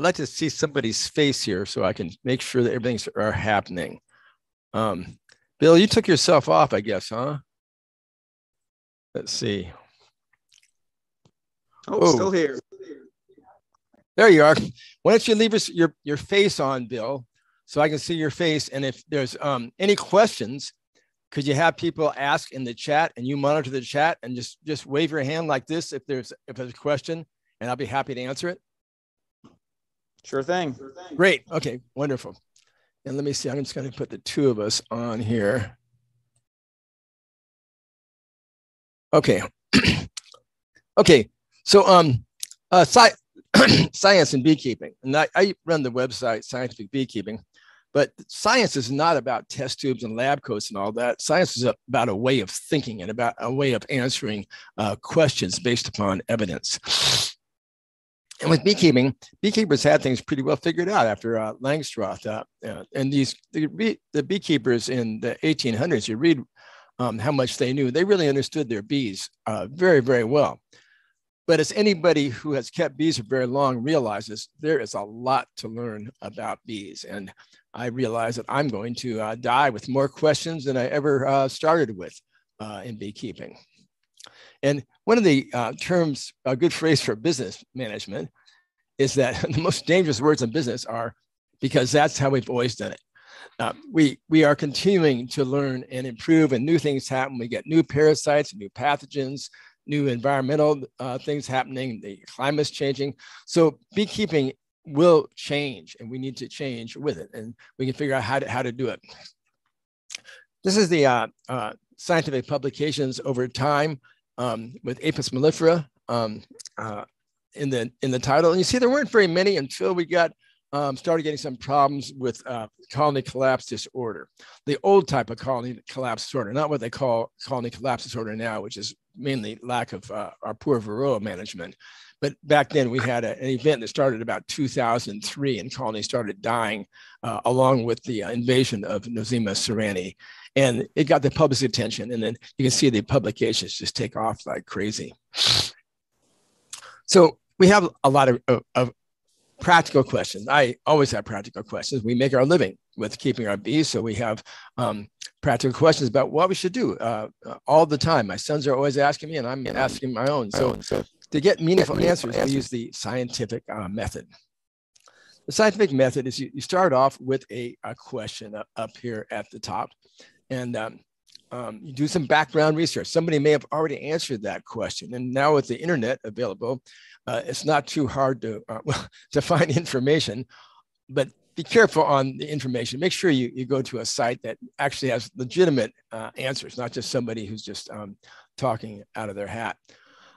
I'd like to see somebody's face here so I can make sure that everything's are happening. Um, Bill, you took yourself off, I guess, huh? Let's see. Oh, Whoa. still here. There you are. Why don't you leave us your, your face on, Bill, so I can see your face. And if there's um, any questions, could you have people ask in the chat and you monitor the chat and just just wave your hand like this if there's if there's a question and I'll be happy to answer it. Sure thing. Great. Okay, wonderful. And let me see, I'm just going to put the two of us on here. Okay. okay. So um uh sci- science and beekeeping. And I, I run the website Scientific Beekeeping. But science is not about test tubes and lab coats and all that. Science is about a way of thinking and about a way of answering uh, questions based upon evidence. And with beekeeping, beekeepers had things pretty well figured out after uh, Langstroth. Uh, uh, and these the, the, beekeepers in the 1800s, you read um, how much they knew. They really understood their bees uh, very, very well. But as anybody who has kept bees for very long realizes, there is a lot to learn about bees. And I realize that I'm going to uh, die with more questions than I ever uh, started with in beekeeping. And one of the uh, terms, a good phrase for business management, is that the most dangerous words in business are because that's how we've always done it. Uh, we, we are continuing to learn and improve, and new things happen. We get new parasites, new pathogens, new environmental uh, things happening, the climate's changing. So beekeeping will change and we need to change with it and we can figure out how to, how to do it. This is the uh, uh, scientific publications over time um, with Apis mellifera um, uh, in, the, in the title. And you see there weren't very many until we got um, started getting some problems with uh, colony collapse disorder, the old type of colony collapse disorder, not what they call colony collapse disorder now, which is mainly lack of uh, our poor varroa management. But back then we had a, an event that started about 2003 and colonies started dying uh, along with the uh, invasion of Nosema ceranae. And it got the public's attention. And then you can see the publications just take off like crazy. So we have a lot of, of, of practical questions. I always have practical questions. We make our living with keeping our bees. So we have um, practical questions about what we should do uh, all the time. My sons are always asking me, and I'm asking my own. So to get meaningful, get meaningful answers, answers, we use the scientific uh, method. The scientific method is you, you start off with a, a question up, up, here at the top, and um, um, you do some background research. Somebody may have already answered that question, and now with the internet available, uh, it's not too hard to uh, to find information. But be careful on the information. Make sure you, you go to a site that actually has legitimate uh, answers, not just somebody who's just um, talking out of their hat.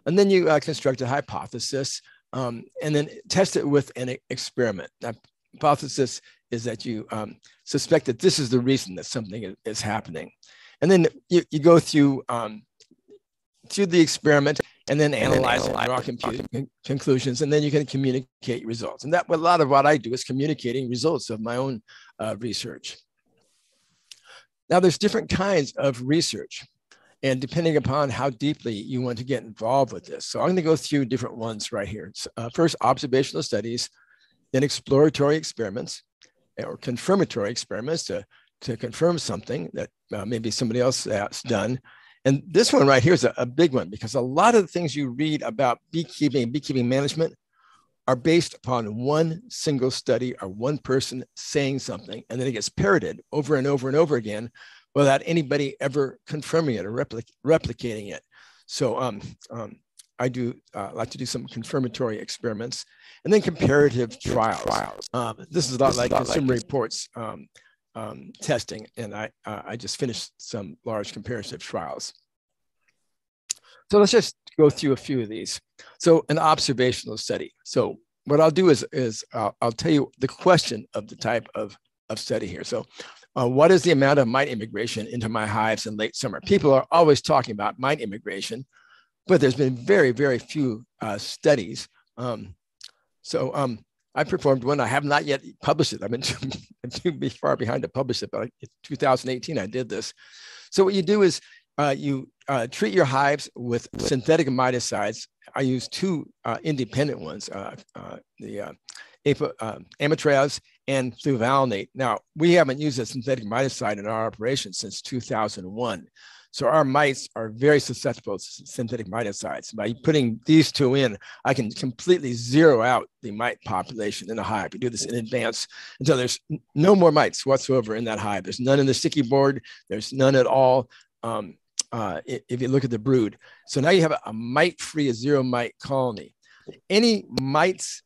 And then you uh, construct a hypothesis um, and then test it with an experiment. That hypothesis is that you um, suspect that this is the reason that something is, happening. And then you, you go through, um, through the experiment and then analyze, and analyze draw con- conclusions, and then you can communicate results. And that a lot of what I do is communicating results of my own uh, research. Now, there's different kinds of research and depending upon how deeply you want to get involved with this. So I'm going to go through different ones right here. Uh, first, observational studies, then exploratory experiments or confirmatory experiments to, to confirm something that uh, maybe somebody else has done. And this one right here is a, a big one because a lot of the things you read about beekeeping, beekeeping management are based upon one single study or one person saying something, and then it gets parroted over and over and over again without anybody ever confirming it or replic- replicating it. So um, um, I do uh, like to do some confirmatory experiments and then comparative trials. Um, this is a lot this like consumer like reports um, um, testing, and I, uh, I just finished some large comparative trials. So let's just go through a few of these. So an observational study. So what I'll do is, is uh, I'll tell you the question of the type of, of study here. So uh, what is the amount of mite immigration into my hives in late summer? People are always talking about mite immigration, but there's been very, very few uh, studies. Um, so um, I performed one. I have not yet published it. I've been too, too far behind to publish it, but in 2018 I did this. So what you do is uh, you uh, treat your hives with synthetic miticides. I use two uh, independent ones, uh, uh, the uh, amitraz and fluvalinate. Now, we haven't used a synthetic miticide in our operation since 2001. So our mites are very susceptible to synthetic miticides. By putting these two in, I can completely zero out the mite population in the hive. We do this in advance until there's no more mites whatsoever in that hive. There's none in the sticky board. There's none at all. Um, uh, if you look at the brood. So now you have a, mite-free, a zero mite colony. Any mites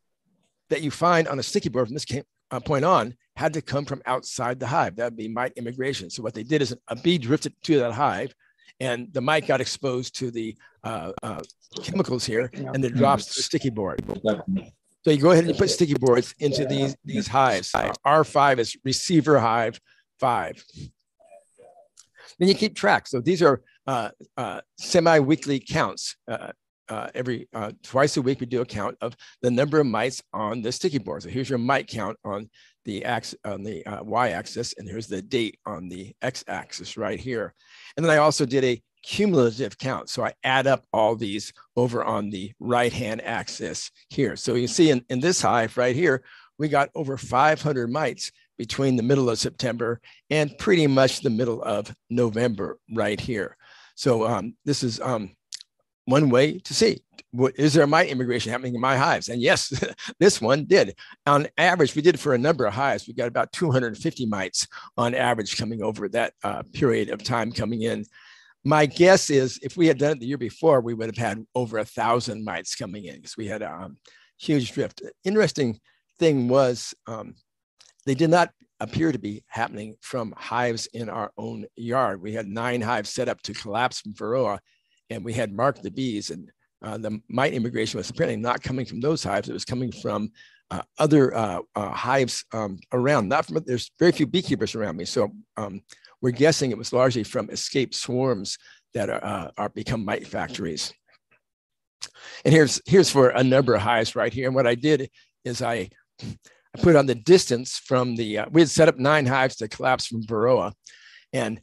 that you find on a sticky board from this uh, point on had to come from outside the hive. That would be mite immigration. So what they did is a bee drifted to that hive, and the mite got exposed to the uh, uh, chemicals here, and it drops to the sticky board. So you go ahead and you put sticky boards into these these hives. Uh, R5 is receiver hive five. Then you keep track. So these are uh, uh, semi-weekly counts. Uh, every uh, twice a week, we do a count of the number of mites on the sticky board. So here's your mite count on the x on the uh, y-axis, and here's the date on the x-axis right here. And then I also did a cumulative count. So I add up all these over on the right-hand axis here. So you see in, in this hive right here, we got over 500 mites between the middle of September and pretty much the middle of November right here. So um, this is um, one way to see is there mite immigration happening in my hives? And yes, this one did. On average, we did for a number of hives. We got about 250 mites on average coming over that uh, period of time coming in. My guess is if we had done it the year before, we would have had over a thousand mites coming in because we had a um, huge drift. Interesting thing was um, they did not appear to be happening from hives in our own yard. We had nine hives set up to collapse from varroa and we had marked the bees and uh, the mite immigration was apparently not coming from those hives. It was coming from uh, other uh, uh hives um, around. Not from there's very few beekeepers around me, so um, we're guessing it was largely from escaped swarms that are, uh, are become mite factories. And here's here's for a number of hives right here. And what I did is I I put on the distance from the uh, we had set up nine hives to collapse from Varroa, and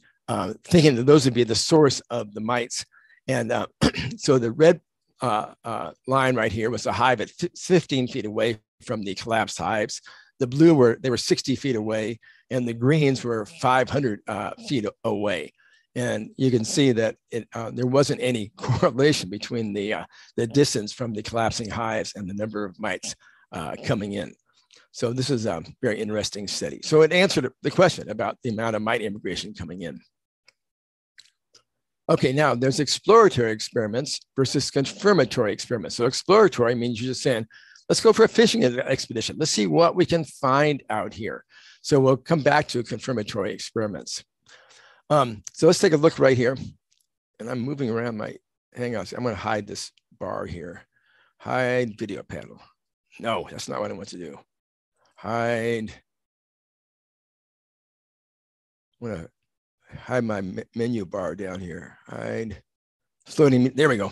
thinking that those would be the source of the mites. And uh, so the red uh, uh, line right here was a hive at 15 feet away from the collapsed hives. The blue were, they were 60 feet away and the greens were 500 uh, feet away. And you can see that it, uh, there wasn't any correlation between the, uh, the distance from the collapsing hives and the number of mites coming in. So this is a very interesting study. So it answered the question about the amount of mite immigration coming in. Okay, now there's exploratory experiments versus confirmatory experiments. So exploratory means you're just saying, let's go for a fishing expedition. Let's see what we can find out here. So we'll come back to confirmatory experiments. Um, so let's take a look right here. And I'm moving around my, hang on, I'm gonna hide this bar here. Hide video panel. No, that's not what I want to do. Hide. I'm gonna hide my menu bar down here. Hide, floating, there we go.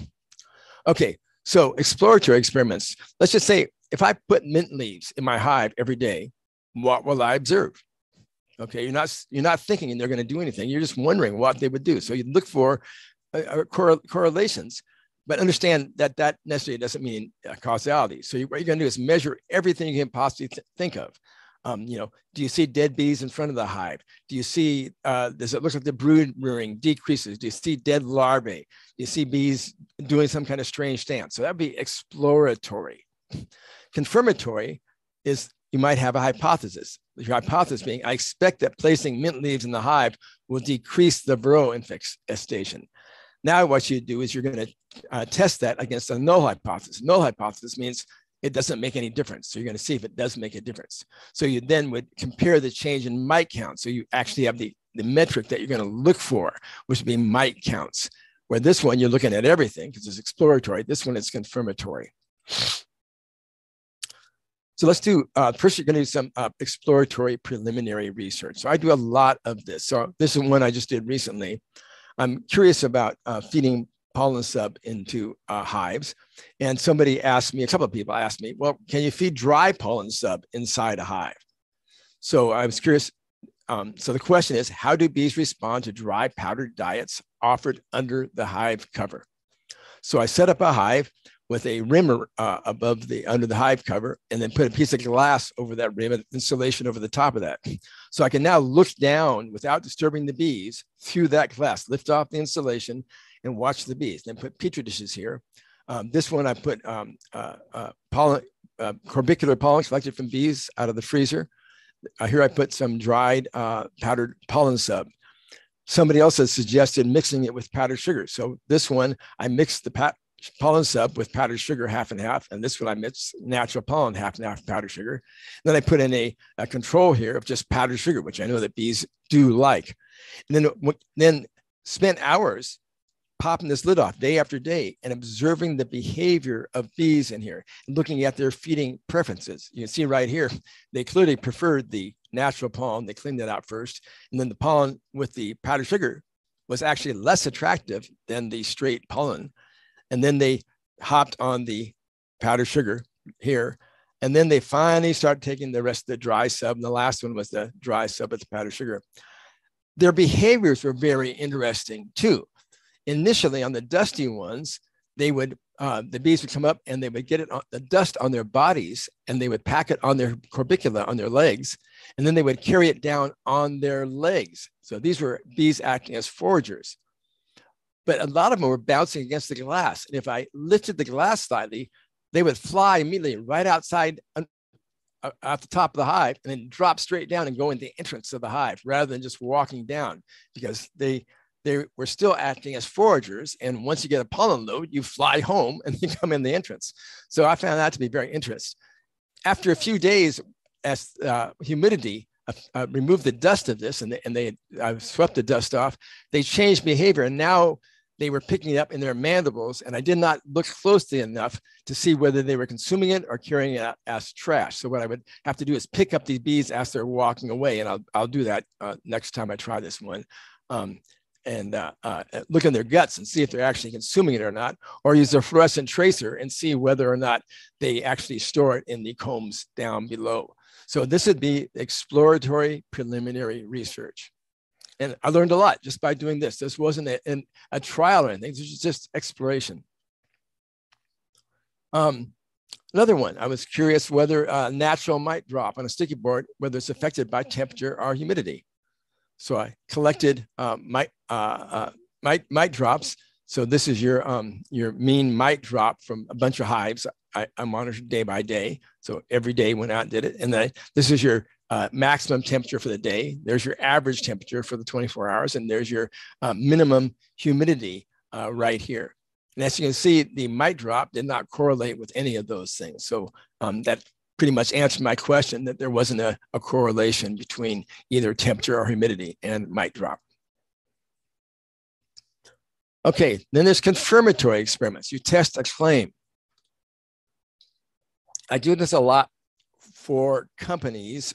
Okay, so exploratory experiments. Let's just say if I put mint leaves in my hive every day, what will I observe? Okay, you're not you're not thinking they're going to do anything. You're just wondering what they would do. So you look for uh, uh correl correlations, but understand that that necessarily doesn't mean uh, causality. So you, what you're going to do is measure everything you can possibly th think of. Um, you know, do you see dead bees in front of the hive? Do you see, uh, does it look like the brood rearing decreases? Do you see dead larvae? Do you see bees doing some kind of strange dance? So that'd be exploratory. Confirmatory is you might have a hypothesis. Your hypothesis being, I expect that placing mint leaves in the hive will decrease the varroa infestation. Now what you do is you're going to uh, test that against a null hypothesis. Null hypothesis means it doesn't make any difference. So you're going to see if it does make a difference. So you then would compare the change in mite count. So you actually have the, the metric that you're going to look for, which would be mite counts. Where this one, you're looking at everything because it's exploratory. This one is confirmatory. So let's do, uh, first you're gonna do some uh, exploratory preliminary research. So I do a lot of this. So this is one I just did recently. I'm curious about uh, feeding pollen sub into uh, hives. And somebody asked me, a couple of people asked me, well, can you feed dry pollen sub inside a hive? So I was curious. Um, so the question is, how do bees respond to dry powdered diets offered under the hive cover? So I set up a hive with a rimmer uh, above the under the hive cover, and then put a piece of glass over that rim and insulation over the top of that. So I can now look down without disturbing the bees through that glass, lift off the insulation, and watch the bees. Then put petri dishes here. Um, this one I put um, uh, uh, pollen, uh, corbicular pollen collected from bees out of the freezer. Uh, here I put some dried uh, powdered pollen sub. Somebody else has suggested mixing it with powdered sugar. So this one, I mixed the pollen sub with powdered sugar half and half. And this one I mixed natural pollen half and half powdered sugar. Then I put in a, a control here of just powdered sugar, which I know that bees do like. And then, then spent hours popping this lid off day after day and observing the behavior of bees in here looking at their feeding preferences. You can see right here, they clearly preferred the natural pollen. They cleaned that out first. And then the pollen with the powdered sugar was actually less attractive than the straight pollen. And then they hopped on the powdered sugar here. And then they finally started taking the rest of the dry sub. And the last one was the dry sub with the powdered sugar. Their behaviors were very interesting too initially on the dusty ones, they would uh, the bees would come up and they would get it on the dust on their bodies and they would pack it on their corbicula on their legs and then they would carry it down on their legs. So these were bees acting as foragers. But a lot of them were bouncing against the glass and if i lifted the glass slightly they would fly immediately right outside uh, at the top of the hive and then drop straight down and go in the entrance of the hive rather than just walking down because they they were still acting as foragers. And once you get a pollen load, you fly home and you come in the entrance. So I found that to be very interesting. After a few days, as uh, humidity uh, uh, removed the dust of this and they, and they uh, swept the dust off, they changed behavior. And now they were picking it up in their mandibles. And I did not look closely enough to see whether they were consuming it or carrying it as trash. So what I would have to do is pick up these bees as they're walking away. And I'll, I'll do that uh, next time I try this one. Um, and uh, uh, look in their guts and see if they're actually consuming it or not, or use a fluorescent tracer and see whether or not they actually store it in the combs down below. So this would be exploratory preliminary research. And I learned a lot just by doing this. This wasn't a, a trial or anything, this was just exploration. Um, another one, I was curious whether uh, natural mite drop on a sticky board, whether it's affected by temperature or humidity. So I collected um, mite, uh, uh, mite, mite drops. So this is your, um, your mean mite drop from a bunch of hives. I, I monitored day by day. So every day went out and did it. And then this is your uh, maximum temperature for the day. There's your average temperature for the 24 hours. And there's your uh, minimum humidity uh, right here. And as you can see, the mite drop did not correlate with any of those things. So um, that pretty much answered my question that there wasn't a, a correlation between either temperature or humidity and mite drop. Okay, then there's confirmatory experiments. You test a claim. I do this a lot for companies,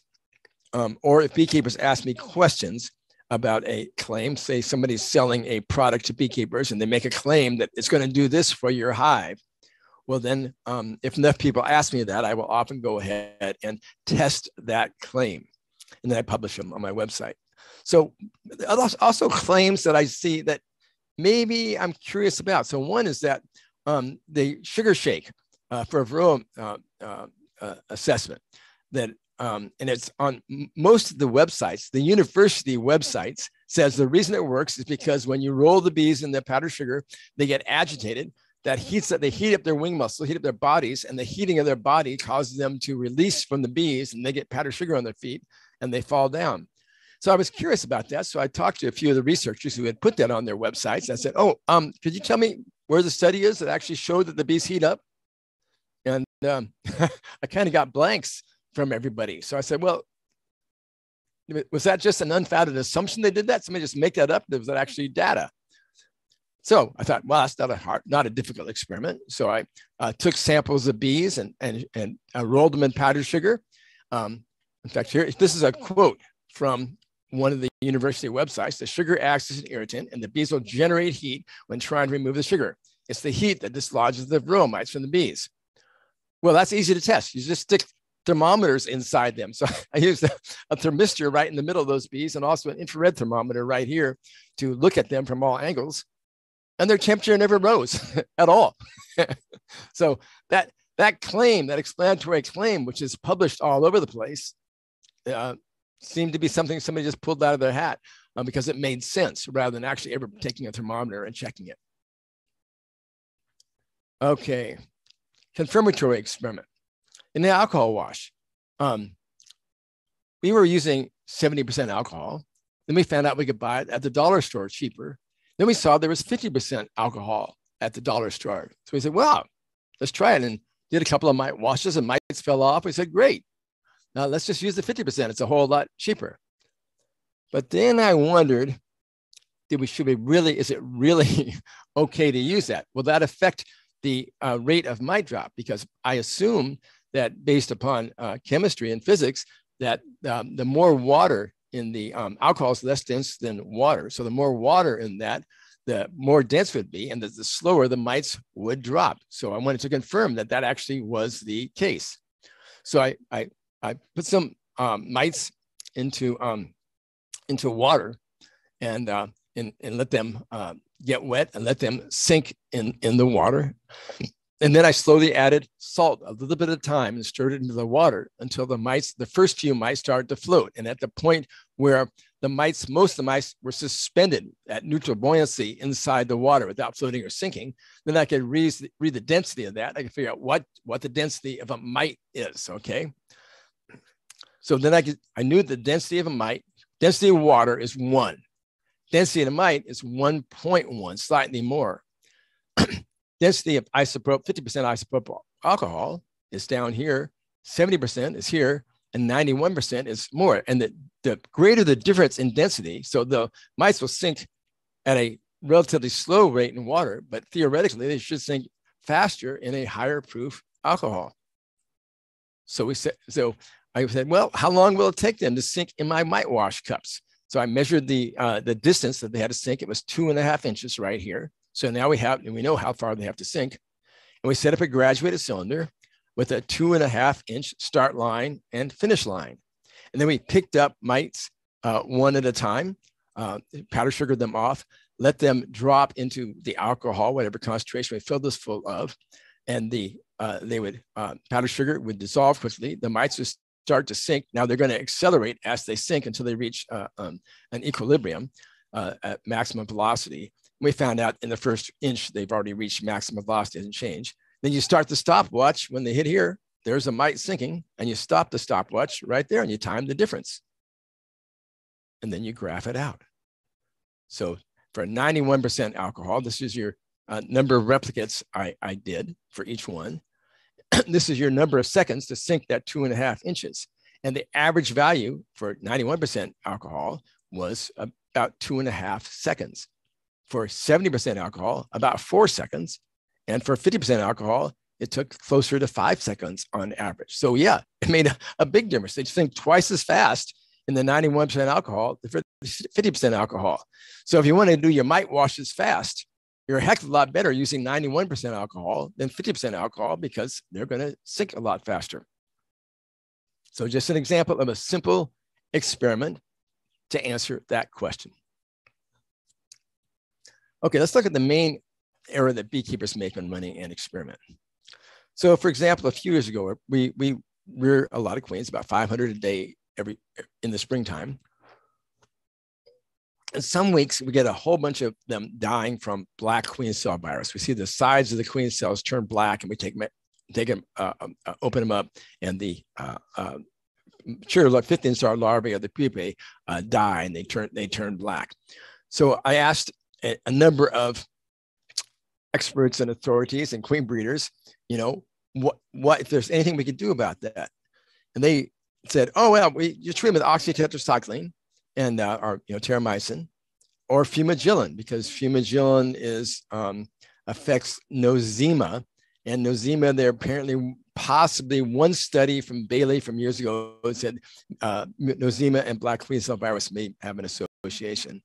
um, or if beekeepers ask me questions about a claim, say somebody's selling a product to beekeepers and they make a claim that it's going to do this for your hive well then um, if enough people ask me that i will often go ahead and test that claim and then i publish them on my website. So also claims that i see that maybe i'm curious about. So one is that um, the sugar shake uh, for a uh, uh, uh, assessment that um, and it's on most of the websites the university websites says the reason it works is because when you roll the bees in the powdered sugar they get agitated that heats that they heat up their wing muscle, heat up their bodies, and the heating of their body causes them to release from the bees and they get powdered sugar on their feet and they fall down. So I was curious about that. So I talked to a few of the researchers who had put that on their websites. I said, Oh, um, could you tell me where the study is that actually showed that the bees heat up? And um, I kind of got blanks from everybody. So I said, Well, was that just an unfounded assumption they did that? Somebody just make that up? Was that actually data? So I thought, well, that's not a hard, not a difficult experiment. So I uh, took samples of bees and, and, and uh, rolled them in powdered sugar. Um, in fact, here, this is a quote from one of the university websites. The sugar acts as an irritant and the bees will generate heat when trying to remove the sugar. It's the heat that dislodges the varroa mites from the bees. Well, that's easy to test. You just stick thermometers inside them. So I used a, a, thermistor right in the middle of those bees and also an infrared thermometer right here to look at them from all angles and their temperature never rose at all. so that that claim, that explanatory claim, which is published all over the place, uh, seemed to be something somebody just pulled out of their hat uh, because it made sense rather than actually ever taking a thermometer and checking it. Okay, confirmatory experiment. In the alcohol wash, um, we were using 70% alcohol. Then we found out we could buy it at the dollar store cheaper. Then we saw there was 50% alcohol at the dollar store. So we said, well, let's try it. And did a couple of mite washes and mites fell off. We said, great. Now let's just use the 50%. It's a whole lot cheaper. But then I wondered, did we should we really, is it really okay to use that? Will that affect the uh, rate of mite drop? Because I assume that based upon uh, chemistry and physics, that um, the more water in the um, alcohol is less dense than water. So the more water in that, the more dense would be, and the, the slower the mites would drop. So I wanted to confirm that that actually was the case. So I I, I put some um, mites into um, into water, and uh, and and let them uh, get wet and let them sink in in the water. And then I slowly added salt a little bit at a time and stirred it into the water until the mites, the first few mites started to float. And at the point where the mites, most of the mites were suspended at neutral buoyancy inside the water without floating or sinking, then I could read, read the density of that. I could figure out what, what the density of a mite is, okay? So then I could, I knew the density of a mite, density of water is one. Density of a mite is 1.1, slightly more density of isopropyl, 50% isopropyl alcohol is down here, 70% is here, and 91% is more. And the, the greater the difference in density, so the mice will sink at a relatively slow rate in water, but theoretically they should sink faster in a higher proof alcohol. So we said, so I said, well, how long will it take them to sink in my mite wash cups? So I measured the uh, the distance that they had to sink. It was two and a half inches right here. So now we have, and we know how far they have to sink. And we set up a graduated cylinder with a two and a half inch start line and finish line. And then we picked up mites uh, one at a time, uh, powder sugared them off, let them drop into the alcohol, whatever concentration we filled this full of. And the uh, they would uh, powder sugar would dissolve quickly. The mites would start to sink. Now they're going to accelerate as they sink until they reach uh, um, an equilibrium uh, at maximum velocity we found out in the first inch they've already reached maximum velocity doesn't change. Then you start the stopwatch when they hit here, there's a mite sinking, and you stop the stopwatch right there and you time the difference. And then you graph it out. So for 91% alcohol, this is your uh, number of replicates I, I did for each one. this is your number of seconds to sink that two and a half inches. And the average value for 91% alcohol was about two and a half seconds for 70% alcohol, about four seconds. And for 50% alcohol, it took closer to five seconds on average. So yeah, it made a, a big difference. They think twice as fast in the 91% alcohol, the 50% alcohol. So if you want to do your mite washes fast, you're a heck of a lot better using 91% alcohol than 50% alcohol because they're going to sink a lot faster. So just an example of a simple experiment to answer that question. Okay, let's look at the main error that beekeepers make when running an experiment. So for example, a few years ago, we, we rear a lot of queens, about 500 a day every in the springtime. And some weeks we get a whole bunch of them dying from black queen cell virus. We see the sides of the queen cells turn black and we take, take them, uh, um, uh, open them up and the uh, uh, mature like fifth instar larvae of the pupae uh, die and they turn, they turn black. So I asked a, number of experts and authorities and queen breeders, you know, what, what if there's anything we could do about that? And they said, oh, well, we you treat them with oxytetracycline and, uh, or, you know, terramycin or fumagillin because fumagillin is, um, affects nosema and nosema, there apparently possibly one study from Bailey from years ago said uh, nosema and black queen cell virus may have an association.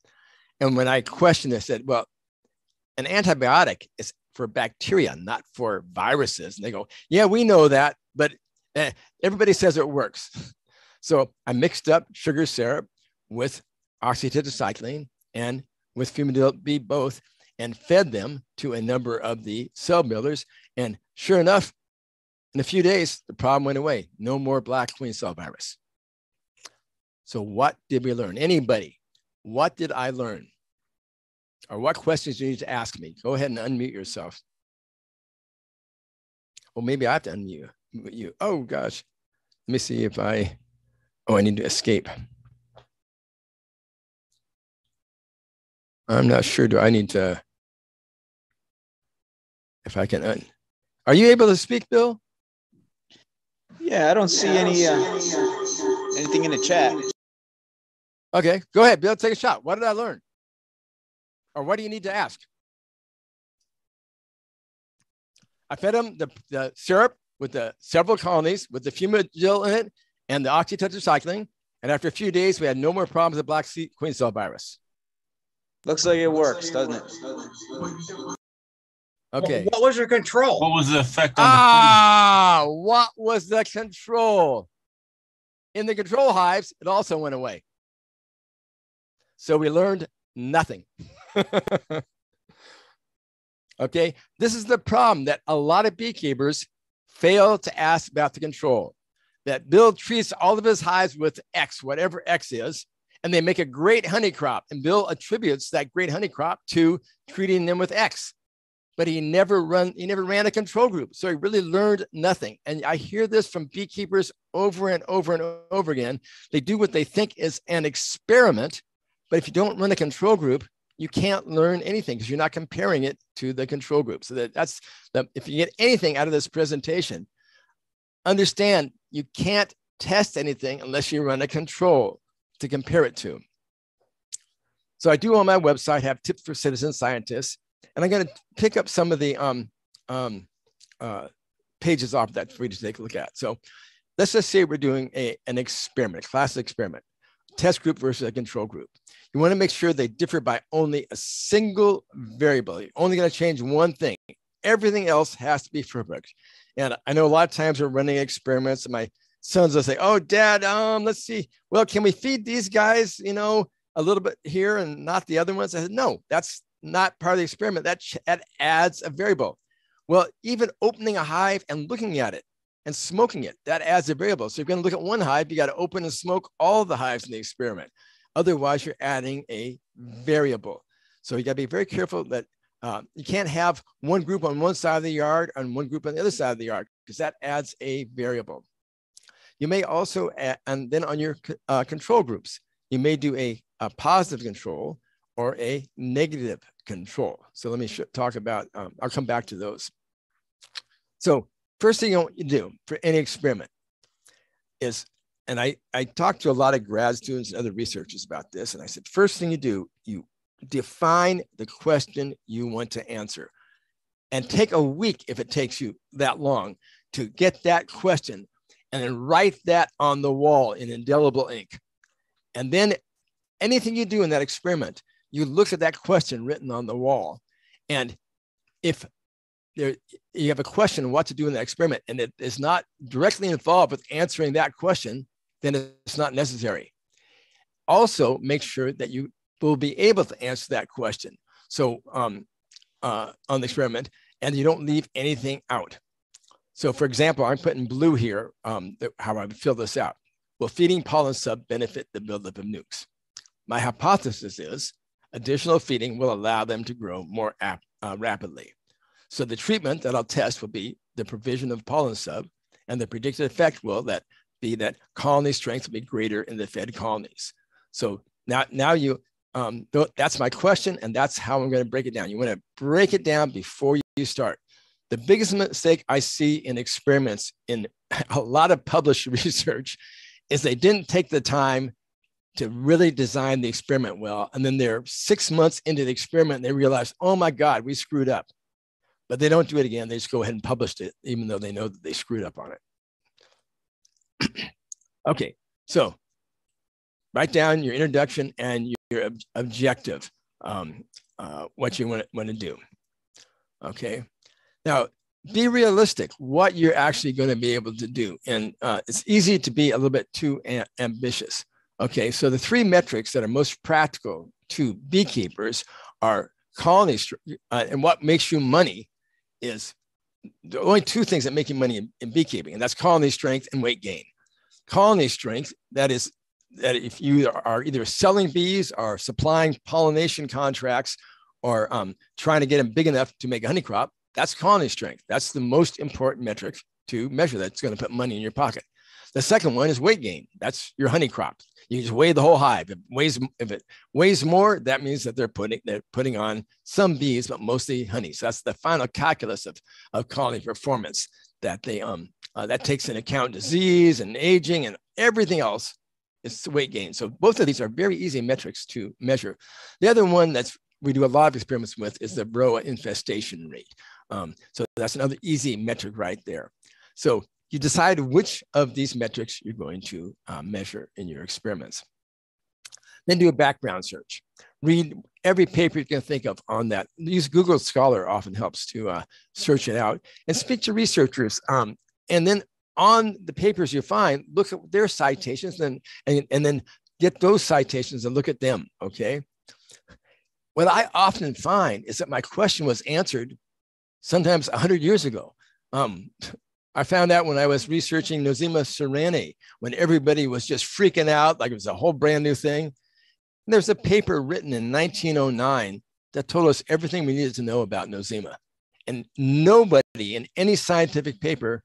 And when I questioned, I said, well, an antibiotic is for bacteria, not for viruses. And they go, yeah, we know that, but eh, everybody says it works. So I mixed up sugar syrup with oxytetracycline and with fumagillin B both. and fed them to a number of the cell builders. And sure enough, in a few days, the problem went away. No more black queen cell virus. So, what did we learn? Anybody, what did I learn? Or what questions do you need to ask me? Go ahead and unmute yourself. Well, maybe I have to unmute you. Oh, gosh. Let me see if I, oh, I need to escape. I'm not sure. Do I need to, if I can, un- are you able to speak, Bill? Yeah, I don't see any uh, anything in the chat. Okay, go ahead, Bill. Take a shot. What did I learn? Or what do you need to ask? I fed him the, the syrup with the several colonies with the fumagil in it and the oxytetracycline. And after a few days, we had no more problems with black sea, queen cell virus. Looks like it works, doesn't it? Okay. What was your control? What was the effect on Ah, what was the control? In the control hives, it also went away. So we learned nothing. okay. This is the problem that a lot of beekeepers fail to ask about the control. That Bill treats all of his hives with X, whatever X is, and they make a great honey crop. And Bill attributes that great honey crop to treating them with X but he never run he never ran a control group so he really learned nothing and i hear this from beekeepers over and over and over again they do what they think is an experiment but if you don't run a control group you can't learn anything because you're not comparing it to the control group so that, that's the, if you get anything out of this presentation understand you can't test anything unless you run a control to compare it to so i do on my website have tips for citizen scientists and I'm going to pick up some of the um, um, uh, pages off that for you to take a look at. So let's just say we're doing a, an experiment, a class experiment, test group versus a control group. You want to make sure they differ by only a single variable. You're only going to change one thing. Everything else has to be perfect. And I know a lot of times we're running experiments and my sons will say, oh, dad, um, let's see. Well, can we feed these guys, you know, a little bit here and not the other ones? I said, no, that's not part of the experiment. That, that adds a variable. Well, even opening a hive and looking at it and smoking it, that adds a variable. So you're going to look at one hive, you got to open and smoke all the hives in the experiment. Otherwise, you're adding a variable. So you got to be very careful that uh, you can't have one group on one side of the yard and one group on the other side of the yard because that adds a variable. You may also, add, and then on your uh, control groups, you may do a, a positive control or a negative control. So let me talk about, um, I'll come back to those. So first thing you to do for any experiment is, and I, I talked to a lot of grad students and other researchers about this, and I said, first thing you do, you define the question you want to answer and take a week if it takes you that long to get that question and then write that on the wall in indelible ink. And then anything you do in that experiment, you look at that question written on the wall. And if there, you have a question what to do in the experiment and it is not directly involved with answering that question, then it's not necessary. Also, make sure that you will be able to answer that question. So um, uh, on the experiment, and you don't leave anything out. So for example, I'm putting blue here, um, how I fill this out. Will feeding pollen sub benefit the buildup of nukes? My hypothesis is additional feeding will allow them to grow more uh, rapidly. So the treatment that I'll test will be the provision of pollen sub, and the predicted effect will that be that colony strength will be greater in the fed colonies. So now, now you, um, that's my question, and that's how I'm going to break it down. You want to break it down before you start. The biggest mistake I see in experiments in a lot of published research is they didn't take the time to really design the experiment well. And then they're six months into the experiment and they realize, oh my God, we screwed up. But they don't do it again. They just go ahead and publish it, even though they know that they screwed up on it. Okay, so write down your introduction and your ob objective, um, uh, what you want, want to do. Okay, now be realistic what you're actually going to be able to do. And uh, it's easy to be a little bit too ambitious. Okay, so the three metrics that are most practical to beekeepers are colony uh, and what makes you money is the only two things that make you money in, in beekeeping, and that's colony strength and weight gain. Colony strength, that is, that if you are either selling bees or supplying pollination contracts or um, trying to get them big enough to make a honey crop, that's colony strength. That's the most important metric to measure that's going to put money in your pocket. The second one is weight gain. That's your honey crop. You just weigh the whole hive. If it weighs, if it weighs more, that means that they're putting they're putting on some bees, but mostly honey. So that's the final calculus of, of colony performance that they um uh, that takes into account disease and aging and everything else is weight gain. So both of these are very easy metrics to measure. The other one that's we do a lot of experiments with is the Varroa infestation rate. Um, so that's another easy metric right there. So you decide which of these metrics you're going to uh, measure in your experiments. Then do a background search. Read every paper you can think of on that. Use Google Scholar often helps to uh, search it out and speak to researchers. Um, and then on the papers you find, look at their citations and, and, and then get those citations and look at them, okay? What I often find is that my question was answered sometimes 100 years ago. Um, I found out when I was researching Nosema ceranae, when everybody was just freaking out, like it was a whole brand new thing. And there's a paper written in 1909 that told us everything we needed to know about Nosema. And nobody in any scientific paper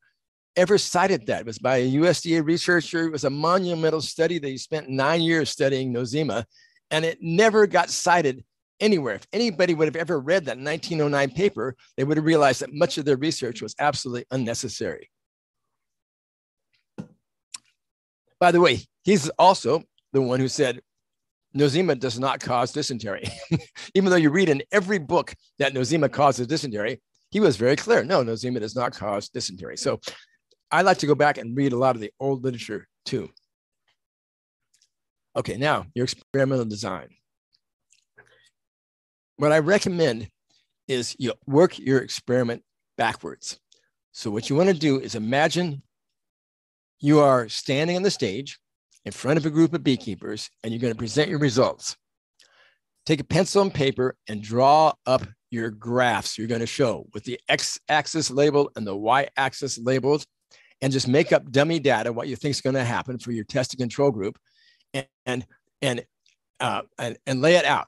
ever cited that. It was by a USDA researcher. It was a monumental study that he spent nine years studying Nosema, and it never got cited anywhere. If anybody would have ever read that 1909 paper, they would have realized that much of their research was absolutely unnecessary. By the way, he's also the one who said Nosema does not cause dysentery. Even though you read in every book that Nosema causes dysentery, he was very clear. No, Nosema does not cause dysentery. So I like to go back and read a lot of the old literature too. Okay, now your experimental design what I recommend is you work your experiment backwards. So what you want to do is imagine you are standing on the stage in front of a group of beekeepers and you're going to present your results. Take a pencil and paper and draw up your graphs you're going to show with the x-axis labeled and the y-axis labeled and just make up dummy data what you think is going to happen for your test and control group and and and, uh, and, and lay it out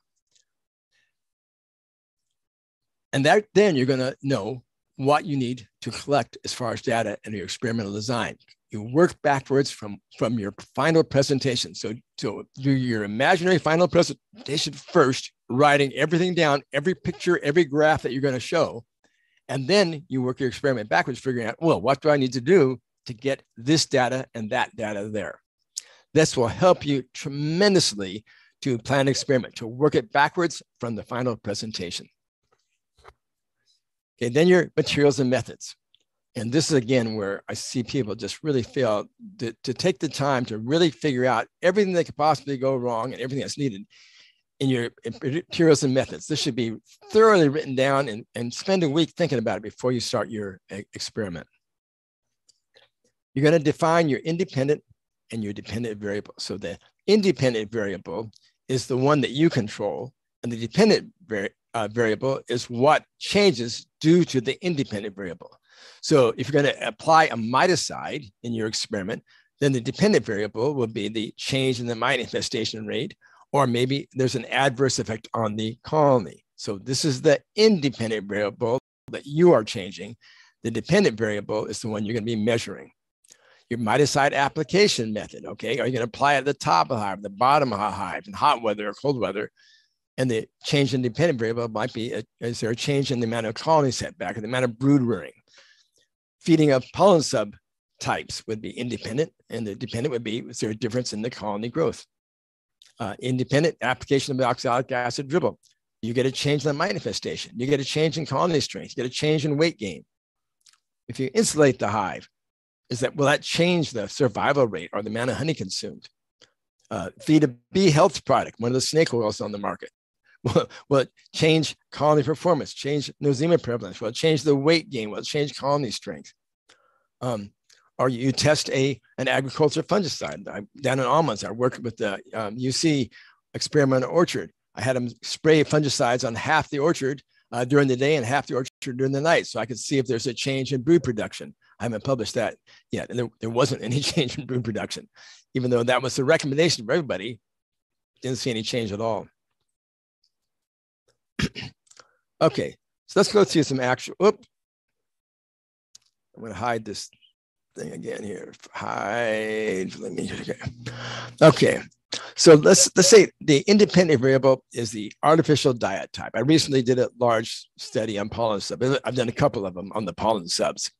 and that then you're going to know what you need to collect as far as data and your experimental design. You work backwards from, from your final presentation. So, so do your imaginary final presentation first, writing everything down, every picture, every graph that you're going to show. And then you work your experiment backwards, figuring out, well, what do I need to do to get this data and that data there? This will help you tremendously to plan an experiment, to work it backwards from the final presentation. Okay, then your materials and methods. And this is again where I see people just really fail to, to take the time to really figure out everything that could possibly go wrong and everything that's needed in your materials and methods. This should be thoroughly written down and, and spend a week thinking about it before you start your uh, experiment. You're going to define your independent and your dependent variable. So the independent variable is the one that you control, and the dependent vari uh, variable is what changes due to the independent variable. So if you're going to apply a miticide in your experiment, then the dependent variable will be the change in the mite infestation rate, or maybe there's an adverse effect on the colony. So this is the independent variable that you are changing. The dependent variable is the one you're going to be measuring. Your miticide application method, okay? Are you going to apply at the top of the hive, the bottom of the hive, in hot weather or cold weather? And the change in dependent variable might be, a, is there a change in the amount of colony setback or the amount of brood rearing? Feeding of pollen subtypes would be independent and the dependent would be, is there a difference in the colony growth? Uh, independent application of the oxalic acid dribble. You get a change in the mite infestation. You get a change in colony strength. You get a change in weight gain. If you insulate the hive, is that will that change the survival rate or the amount of honey consumed? Uh, feed a bee health product, one of the snake oils on the market. Will, will change colony performance, change nosema prevalence, will change the weight gain, will change colony strength. Um, or you test a an agriculture fungicide. I, down in almonds, I work with the um, UC experimental orchard I had them spray fungicides on half the orchard uh, during the day and half the orchard during the night. So I could see if there's a change in brood production. I haven't published that yet. And there, there wasn't any change in brood production, even though that was the recommendation for everybody. Didn't see any change at all. okay, so let's go through some actual, Oop. I'm gonna hide this thing again here. Hide, let me, okay. Okay, so let's let's say the independent variable is the artificial diet type. I recently did a large study on pollen subs. I've done a couple of them on the pollen subs.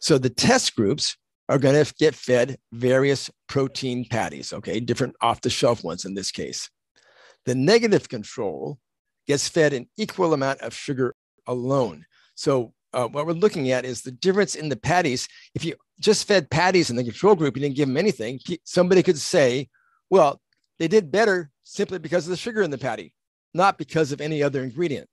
So the test groups are going to get fed various protein patties, okay, different off the shelf ones in this case. The negative control gets fed an equal amount of sugar alone. So uh, what we're looking at is the difference in the patties. If you just fed patties in the control group, you didn't give them anything, somebody could say, well, they did better simply because of the sugar in the patty, not because of any other ingredient.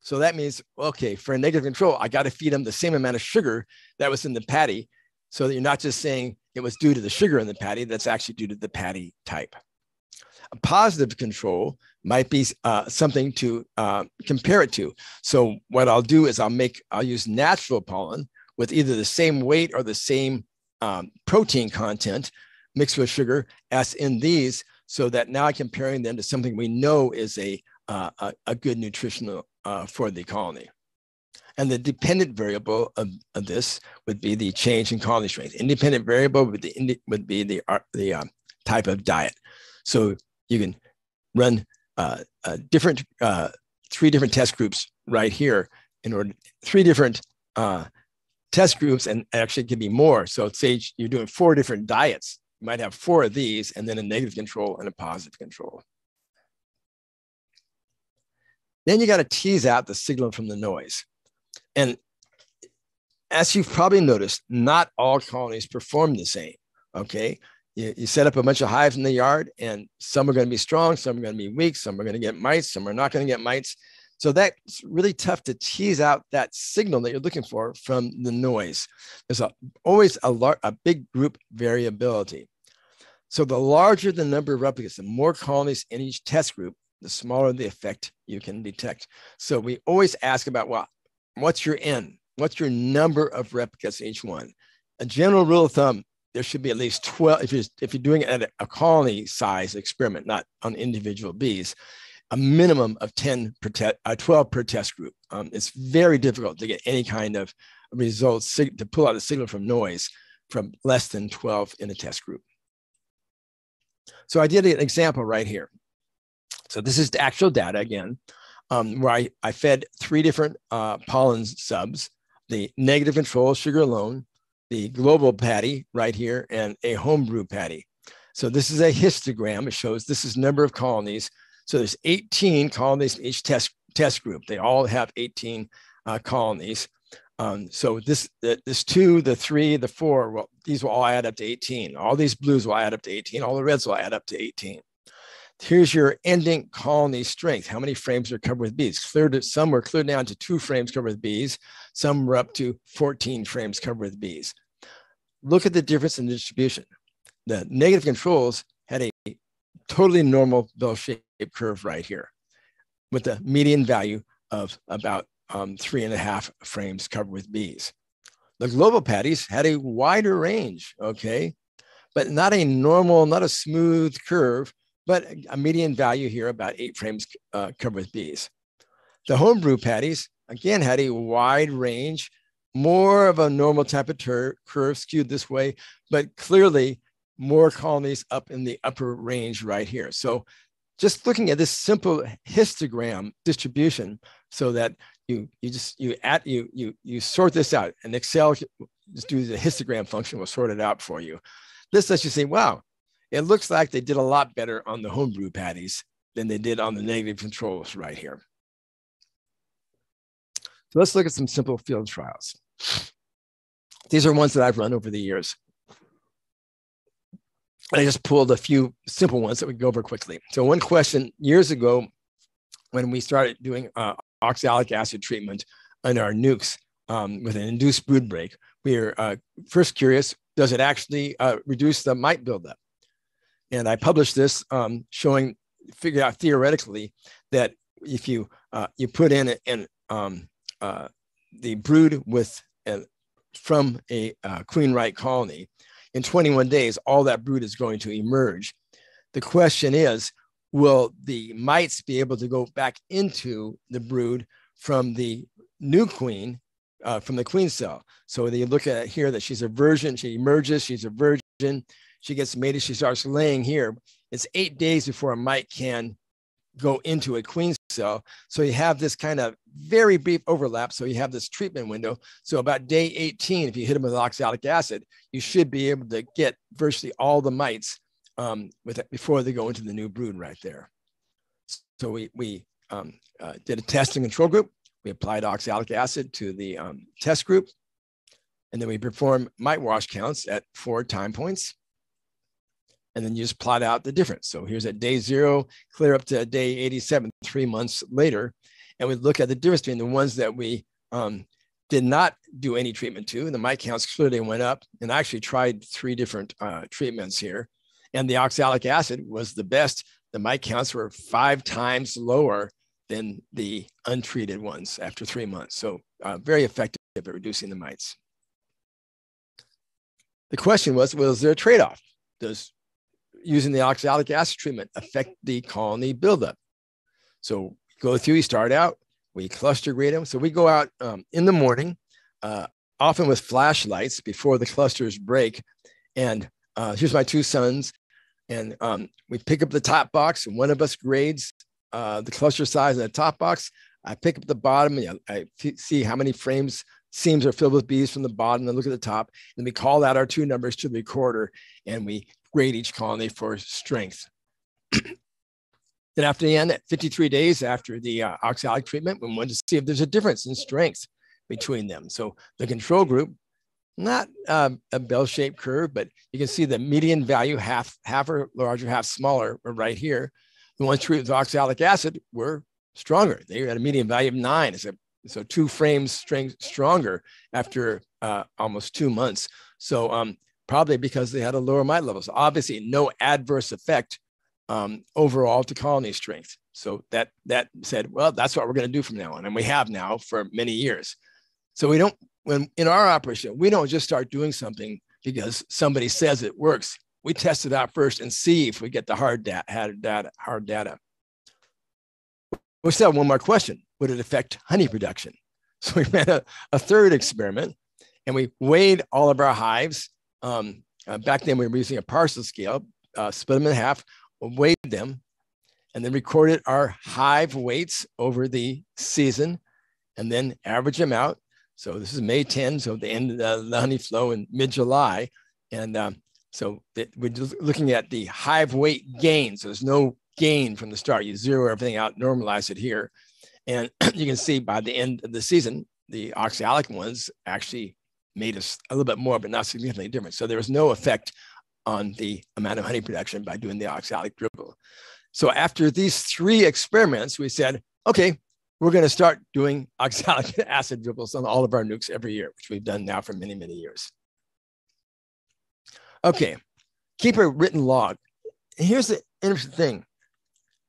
So that means, okay, for a negative control, I got to feed them the same amount of sugar that was in the patty so that you're not just saying it was due to the sugar in the patty, that's actually due to the patty type. A positive control might be uh, something to uh, compare it to. So what I'll do is I'll make, I'll use natural pollen with either the same weight or the same um, protein content mixed with sugar as in these so that now I'm comparing them to something we know is a, uh, a, a, good nutritional uh, for the colony. And the dependent variable of, of, this would be the change in colony strength. Independent variable would, the, would be the, uh, the uh, type of diet. So you can run uh, different, uh, three different test groups right here in order, three different uh, test groups, and actually it could be more. So say you're doing four different diets you might have four of these and then a negative control and a positive control. Then you got to tease out the signal from the noise. And as you've probably noticed, not all colonies perform the same. Okay. You, you set up a bunch of hives in the yard, and some are going to be strong, some are going to be weak, some are going to get mites, some are not going to get mites. So that's really tough to tease out that signal that you're looking for from the noise. There's a, always a, lar- a big group variability. So the larger the number of replicas, the more colonies in each test group, the smaller the effect you can detect. So we always ask about, well, what's your N? What's your number of replicates in each one? A general rule of thumb, there should be at least 12, if you're, if you're doing it at a colony size experiment, not on individual bees, a minimum of 10 per te- uh, 12 per test group. Um, it's very difficult to get any kind of results to pull out a signal from noise from less than 12 in a test group. So I did an example right here. So this is the actual data again, um, where I, I fed three different uh, pollen subs, the negative control sugar alone, the global patty right here, and a homebrew patty. So this is a histogram. It shows this is number of colonies so there's 18 colonies in each test, test group. They all have 18 uh, colonies. Um, so this, this two, the three, the four, well, these will all add up to 18. All these blues will add up to 18. All the reds will add up to 18. Here's your ending colony strength. How many frames are covered with bees? Cleared, some were cleared down to two frames covered with bees. Some were up to 14 frames covered with bees. Look at the difference in the distribution. The negative controls had a totally normal bell-shaped curve right here with the median value of about um, three and a half frames covered with bees. The global patties had a wider range, okay, but not a normal, not a smooth curve, but a median value here about eight frames uh, covered with bees. The homebrew patties, again, had a wide range, more of a normal type of curve skewed this way, but clearly more colonies up in the upper range right here. So just looking at this simple histogram distribution so that you you just you add you you you sort this out and excel just do the histogram function will sort it out for you this lets you say wow it looks like they did a lot better on the homebrew patties than they did on the negative controls right here so let's look at some simple field trials these are ones that i've run over the years I just pulled a few simple ones that we go over quickly. So one question years ago, when we started doing uh, oxalic acid treatment on our nukes um, with an induced brood break, we were uh, first curious, does it actually uh, reduce the mite buildup? And I published this um, showing figured out theoretically that if you uh, you put in an um, uh, the brood with a, from a uh, queen right colony in 21 days, all that brood is going to emerge. The question is, will the mites be able to go back into the brood from the new queen, uh, from the queen cell? So they look at here that she's a virgin, she emerges, she's a virgin, she gets mated, she starts laying here. It's eight days before a mite can go into a queen cell. So you have this kind of very brief overlap. So you have this treatment window. So about day 18, if you hit them with oxalic acid, you should be able to get virtually all the mites um, with it before they go into the new brood right there. So we, we um, uh, did a testing control group. We applied oxalic acid to the um, test group. And then we performed mite wash counts at four time points and then you just plot out the difference. So here's at day zero, clear up to day 87, three months later, and we look at the difference between the ones that we um, did not do any treatment to. And The mite counts clearly went up, and I actually tried three different uh, treatments here, and the oxalic acid was the best. The mite counts were five times lower than the untreated ones after three months. So uh, very effective at reducing the mites. The question was, was there a trade-off? Does using the oxalic acid treatment affect the colony buildup. So go through, you start out, we cluster grade them. So we go out um, in the morning, uh, often with flashlights before the clusters break. And uh, here's my two sons. And um, we pick up the top box, and one of us grades uh, the cluster size in the top box. I pick up the bottom, and I see how many frames seams are filled with bees from the bottom and look at the top. And we call out our two numbers to the recorder and we grade each colony for strength. then after the end, 53 days after the uh, oxalic treatment, we wanted to see if there's a difference in strength between them. So the control group, not um, a bell-shaped curve, but you can see the median value, half, half or larger, half smaller, right here. The ones treated with oxalic acid were stronger. They had a median value of nine. So, so two frames strength stronger after uh, almost two months. So um, probably because they had a lower mite level. So obviously no adverse effect um, overall to colony strength. So that that said, well, that's what we're going to do from now on, and we have now for many years. So we don't when in our operation we don't just start doing something because somebody says it works. We test it out first and see if we get the hard data. Hard data. Hard data. We still have one more question: Would it affect honey production? So we ran a, a third experiment, and we weighed all of our hives um, uh, back then we were using a parcel scale, uh, split them in half, weighed them, and then recorded our hive weights over the season, and then average them out. So this is May 10, so the end of the honey flow in mid-July, and um, so we're looking at the hive weight gain. So there's no gain from the start. You zero everything out, normalize it here, and you can see by the end of the season, the oxalic ones actually made us a little bit more, but not significantly different. So there was no effect on the amount of honey production by doing the oxalic dribble. So after these three experiments, we said, okay, we're going to start doing oxalic acid dribbles on all of our nukes every year, which we've done now for many, many years. Okay, keep a written log. Here's the interesting thing.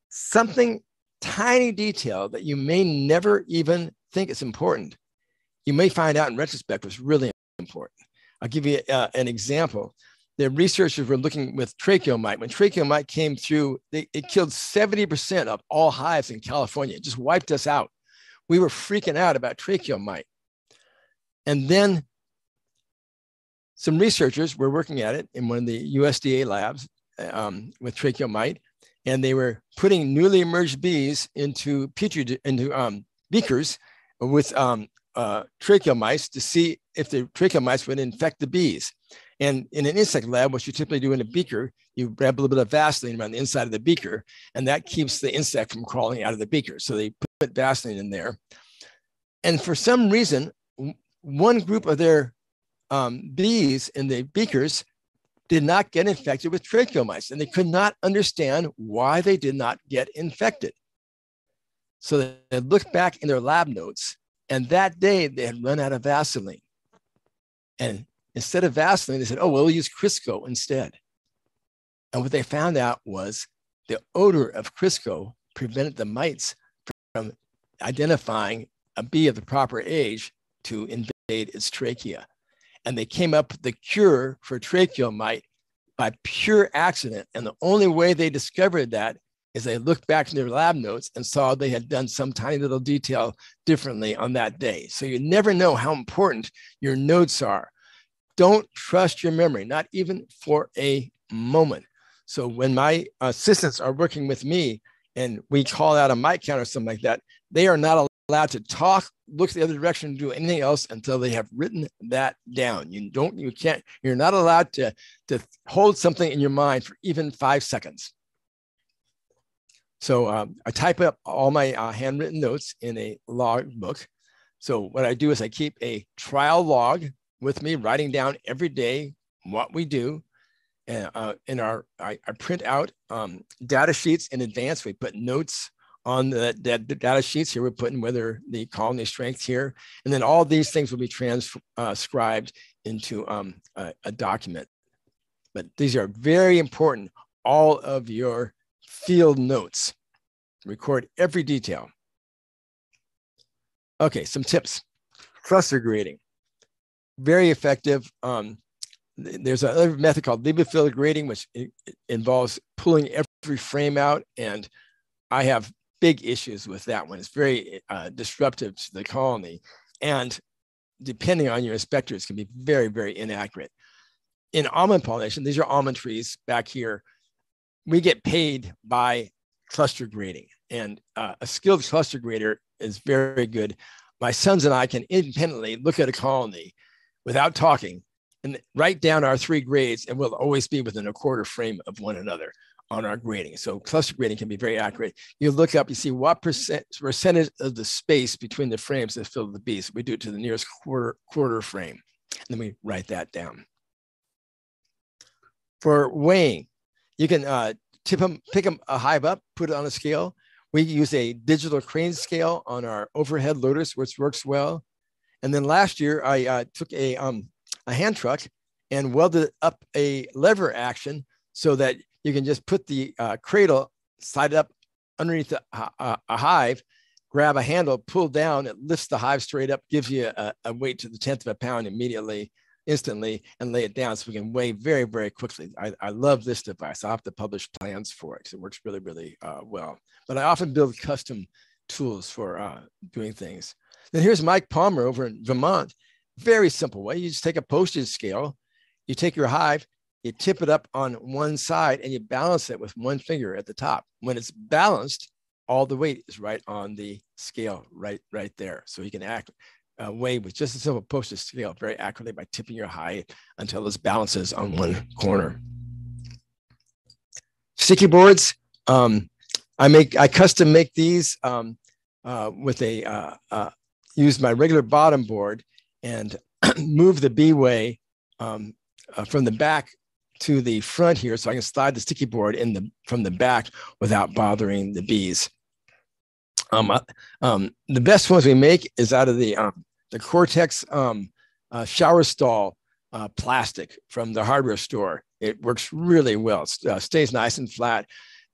Something tiny detail that you may never even think is important. You may find out in retrospect was really important. I'll give you uh, an example. The researchers were looking with tracheomite. When tracheomite came through, they, it killed 70% of all hives in California. It just wiped us out. We were freaking out about tracheomite. And then some researchers were working at it in one of the USDA labs um, with tracheomite, and they were putting newly emerged bees into petri into um, beakers with um, uh, tracheomites to see if the tracheomites would infect the bees. And in an insect lab, what you typically do in a beaker, you grab a little bit of Vaseline around the inside of the beaker, and that keeps the insect from crawling out of the beaker. So they put Vaseline in there. And for some reason, one group of their um, bees in the beakers did not get infected with tracheomites, and they could not understand why they did not get infected. So they looked back in their lab notes and that day they had run out of Vaseline. And instead of Vaseline, they said, oh, well, we'll use Crisco instead. And what they found out was the odor of Crisco prevented the mites from identifying a bee of the proper age to invade its trachea. And they came up with the cure for tracheal mite by pure accident. And the only way they discovered that is they looked back in their lab notes and saw they had done some tiny little detail differently on that day. So you never know how important your notes are. Don't trust your memory, not even for a moment. So when my assistants are working with me and we call out a mite count or something like that, they are not allowed to talk, look the other direction, do anything else until they have written that down. You don't, you can't, you're not allowed to, to hold something in your mind for even five seconds. So um, I type up all my uh, handwritten notes in a log book. So what I do is I keep a trial log with me, writing down every day what we do. And uh, in our, I, I print out um, data sheets in advance. We put notes on the, the, the, data sheets here. We're putting whether the colony strength here, and then all these things will be transcribed uh, into um, a, a document. But these are very important. All of your field notes. Record every detail. Okay, some tips. Cluster grading. Very effective. Um, there's another method called Liebefeld grading, which involves pulling every frame out. And I have big issues with that one. It's very uh, disruptive to the colony. And depending on your inspectors, can be very, very inaccurate. In almond pollination, these are almond trees back here. We get paid by cluster grading, and uh, a skilled cluster grader is very good. My sons and I can independently look at a colony without talking and write down our three grades, and we'll always be within a quarter frame of one another on our grading. So cluster grading can be very accurate. You look up, you see what percent percentage of the space between the frames that fill the bees. We do it to the nearest quarter quarter frame. And then we write that down. For weighing, you can uh, tip them, pick them a hive up, put it on a scale. We use a digital crane scale on our overhead loaders, which works well. And then last year, I uh, took a, um, a hand truck and welded up a lever action so that you can just put the uh, cradle side up underneath a, a, a, hive, grab a handle, pull down, it lifts the hive straight up, gives you a, a, weight to the tenth of a pound immediately, instantly, and lay it down so we can weigh very, very quickly. I, I love this device. I have to publish plans for it because it works really, really uh, well. But I often build custom tools for uh, doing things. Then here's Mike Palmer over in Vermont. Very simple way. You just take a postage scale, you take your hive, you tip it up on one side and you balance it with one finger at the top. When it's balanced, all the weight is right on the scale, right, right there. So you can act uh, weigh with just a simple postage scale very accurately by tipping your high until it balances on one corner. Sticky boards, um, I make I custom make these um, uh, with a uh, uh use my regular bottom board and move the B way um, uh, from the back to the front here so I can slide the sticky board in the from the back without bothering the bees. Um, uh, um, the best ones we make is out of the um, the Cortex um, uh, shower stall uh, plastic from the hardware store. It works really well. It uh, stays nice and flat.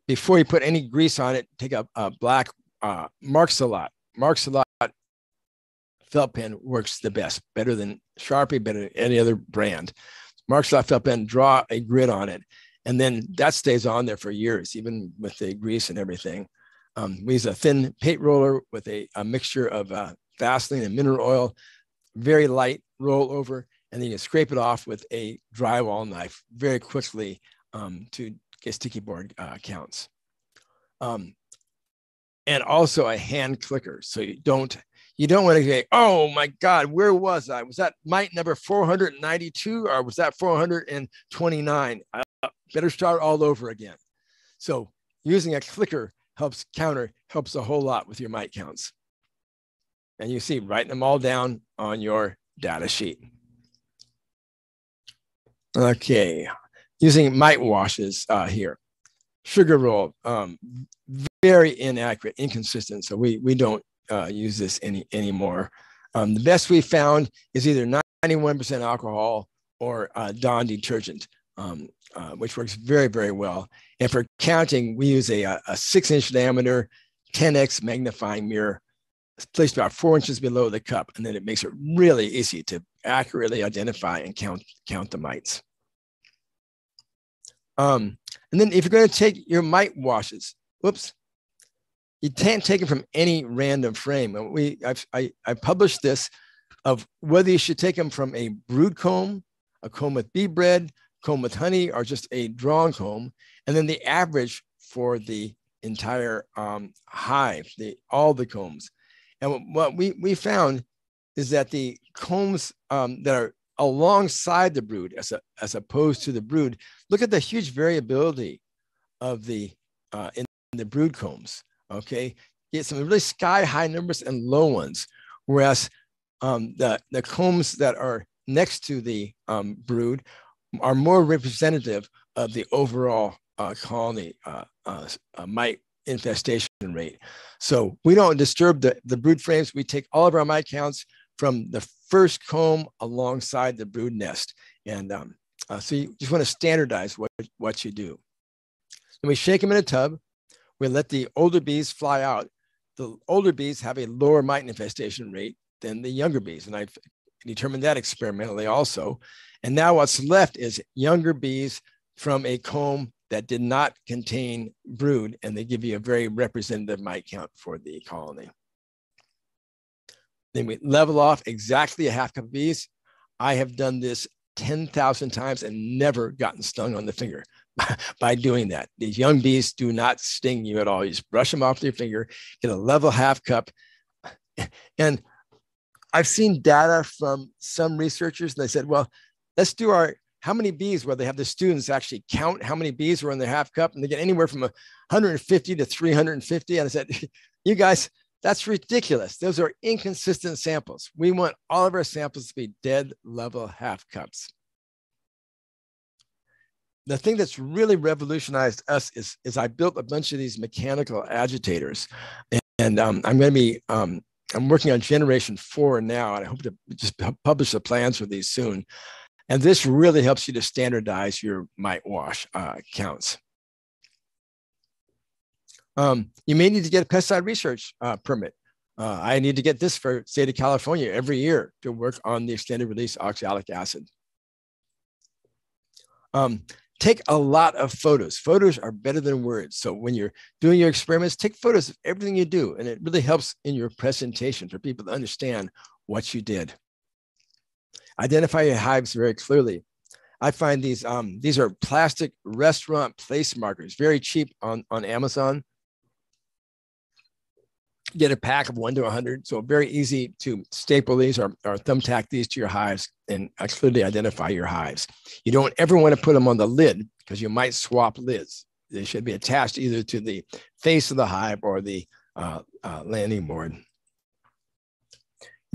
Before you put any grease on it, take a, a black uh, Marks a Lot. Marks a Lot felt pen works the best, better than Sharpie, better than any other brand. Marks a Lot felt pen, draw a grid on it, and then that stays on there for years, even with the grease and everything. Um, we use a thin paint roller with a, a mixture of uh, Vaseline and mineral oil, very light roll over, and then you scrape it off with a drywall knife very quickly um, to get sticky board uh, counts. Um, and also a hand clicker. So you don't you don't want to say, oh my God, where was I? Was that mite number 492 or was that 429? I better start all over again. So using a clicker helps counter, helps a whole lot with your mite counts. And you see, writing them all down on your data sheet. Okay, using mite washes uh, here. Sugar roll, um, very inaccurate, inconsistent. So we, we don't uh, use this any anymore. Um, the best we found is either 91% alcohol or uh, Dawn detergent. um, uh, which works very, very well. And for counting, we use a, a six inch diameter 10x magnifying mirror placed about four inches below the cup. And then it makes it really easy to accurately identify and count, count the mites. Um, and then if you're going to take your mite washes, whoops, you can't take them from any random frame. We, I've, I, I published this of whether you should take them from a brood comb, a comb with bee bread, comb with honey, or just a drawn comb, and then the average for the entire um, hive, the, all the combs. And what we, we found is that the combs um, that are alongside the brood as, a, as opposed to the brood, look at the huge variability of the uh, in the brood combs. Okay, get some really sky high numbers and low ones, whereas um, the the combs that are next to the um, brood are more representative of the overall uh, colony uh, uh, uh mite infestation rate. So we don't disturb the, the brood frames. We take all of our mite counts from the first comb alongside the brood nest. And um, uh, so you just want to standardize what, what you do. And we shake them in a tub. We let the older bees fly out. The older bees have a lower mite infestation rate than the younger bees. And I've determined that experimentally also. And now what's left is younger bees from a comb that did not contain brood, and they give you a very representative mite count for the colony. Then we level off exactly a half cup of bees. I have done this 10,000 times and never gotten stung on the finger by doing that. These young bees do not sting you at all. You just brush them off your finger, get a level half cup. And I've seen data from some researchers, and they said, well, let's do our how many bees where they have the students actually count how many bees were in their half cup and they get anywhere from 150 to 350 and i said you guys that's ridiculous. Those are inconsistent samples. We want all of our samples to be dead level half cups. The thing that's really revolutionized us is, is i built a bunch of these mechanical agitators and, and um, i'm going to be um, i'm working on generation four now and i hope to just publish the plans for these soon and this really helps you to standardize your mite wash uh, counts. Um, you may need to get a pesticide research uh, permit. Uh, I need to get this for state of California every year to work on the extended release oxalic acid. Um, take a lot of photos. Photos are better than words. So when you're doing your experiments, take photos of everything you do. And it really helps in your presentation for people to understand what you did. Identify your hives very clearly. I find these um, these are plastic restaurant place markers, very cheap on, on Amazon. Get a pack of one to 100. So very easy to staple these or, or thumbtack these to your hives and clearly identify your hives. You don't ever want to put them on the lid because you might swap lids. They should be attached either to the face of the hive or the uh, uh, landing board.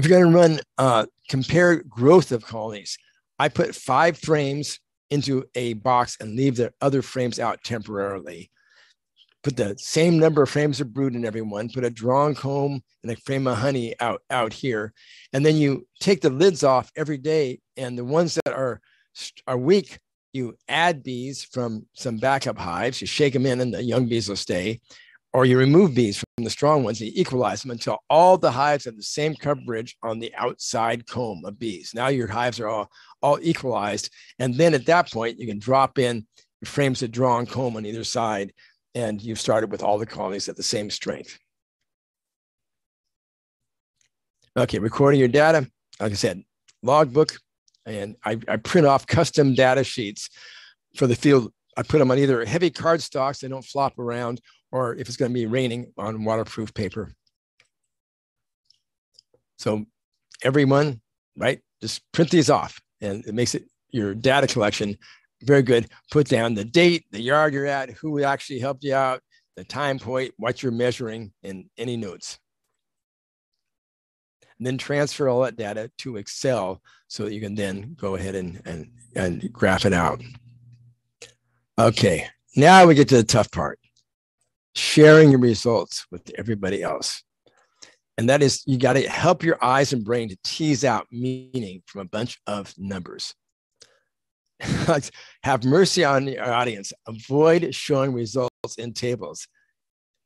If you're going to run uh, compare growth of colonies, I put five frames into a box and leave the other frames out temporarily. Put the same number of frames of brood in every one, put a drawn comb and a frame of honey out, out here. And then you take the lids off every day. And the ones that are, are weak, you add bees from some backup hives, you shake them in and the young bees will stay or you remove bees from the strong ones, and you equalize them until all the hives have the same coverage on the outside comb of bees. Now your hives are all, all equalized. And then at that point, you can drop in frames of drawn comb on either side, and you've started with all the colonies at the same strength. Okay, recording your data. Like I said, logbook, and I, I print off custom data sheets for the field. I put them on either heavy card stocks, they don't flop around, or if it's going to be raining on waterproof paper. So everyone, right, just print these off and it makes it your data collection very good. Put down the date, the yard you're at, who actually helped you out, the time point, what you're measuring, and any notes. And then transfer all that data to Excel so that you can then go ahead and, and, and graph it out. Okay, now we get to the tough part sharing your results with everybody else. And that is, you got to help your eyes and brain to tease out meaning from a bunch of numbers. have mercy on your audience. Avoid showing results in tables.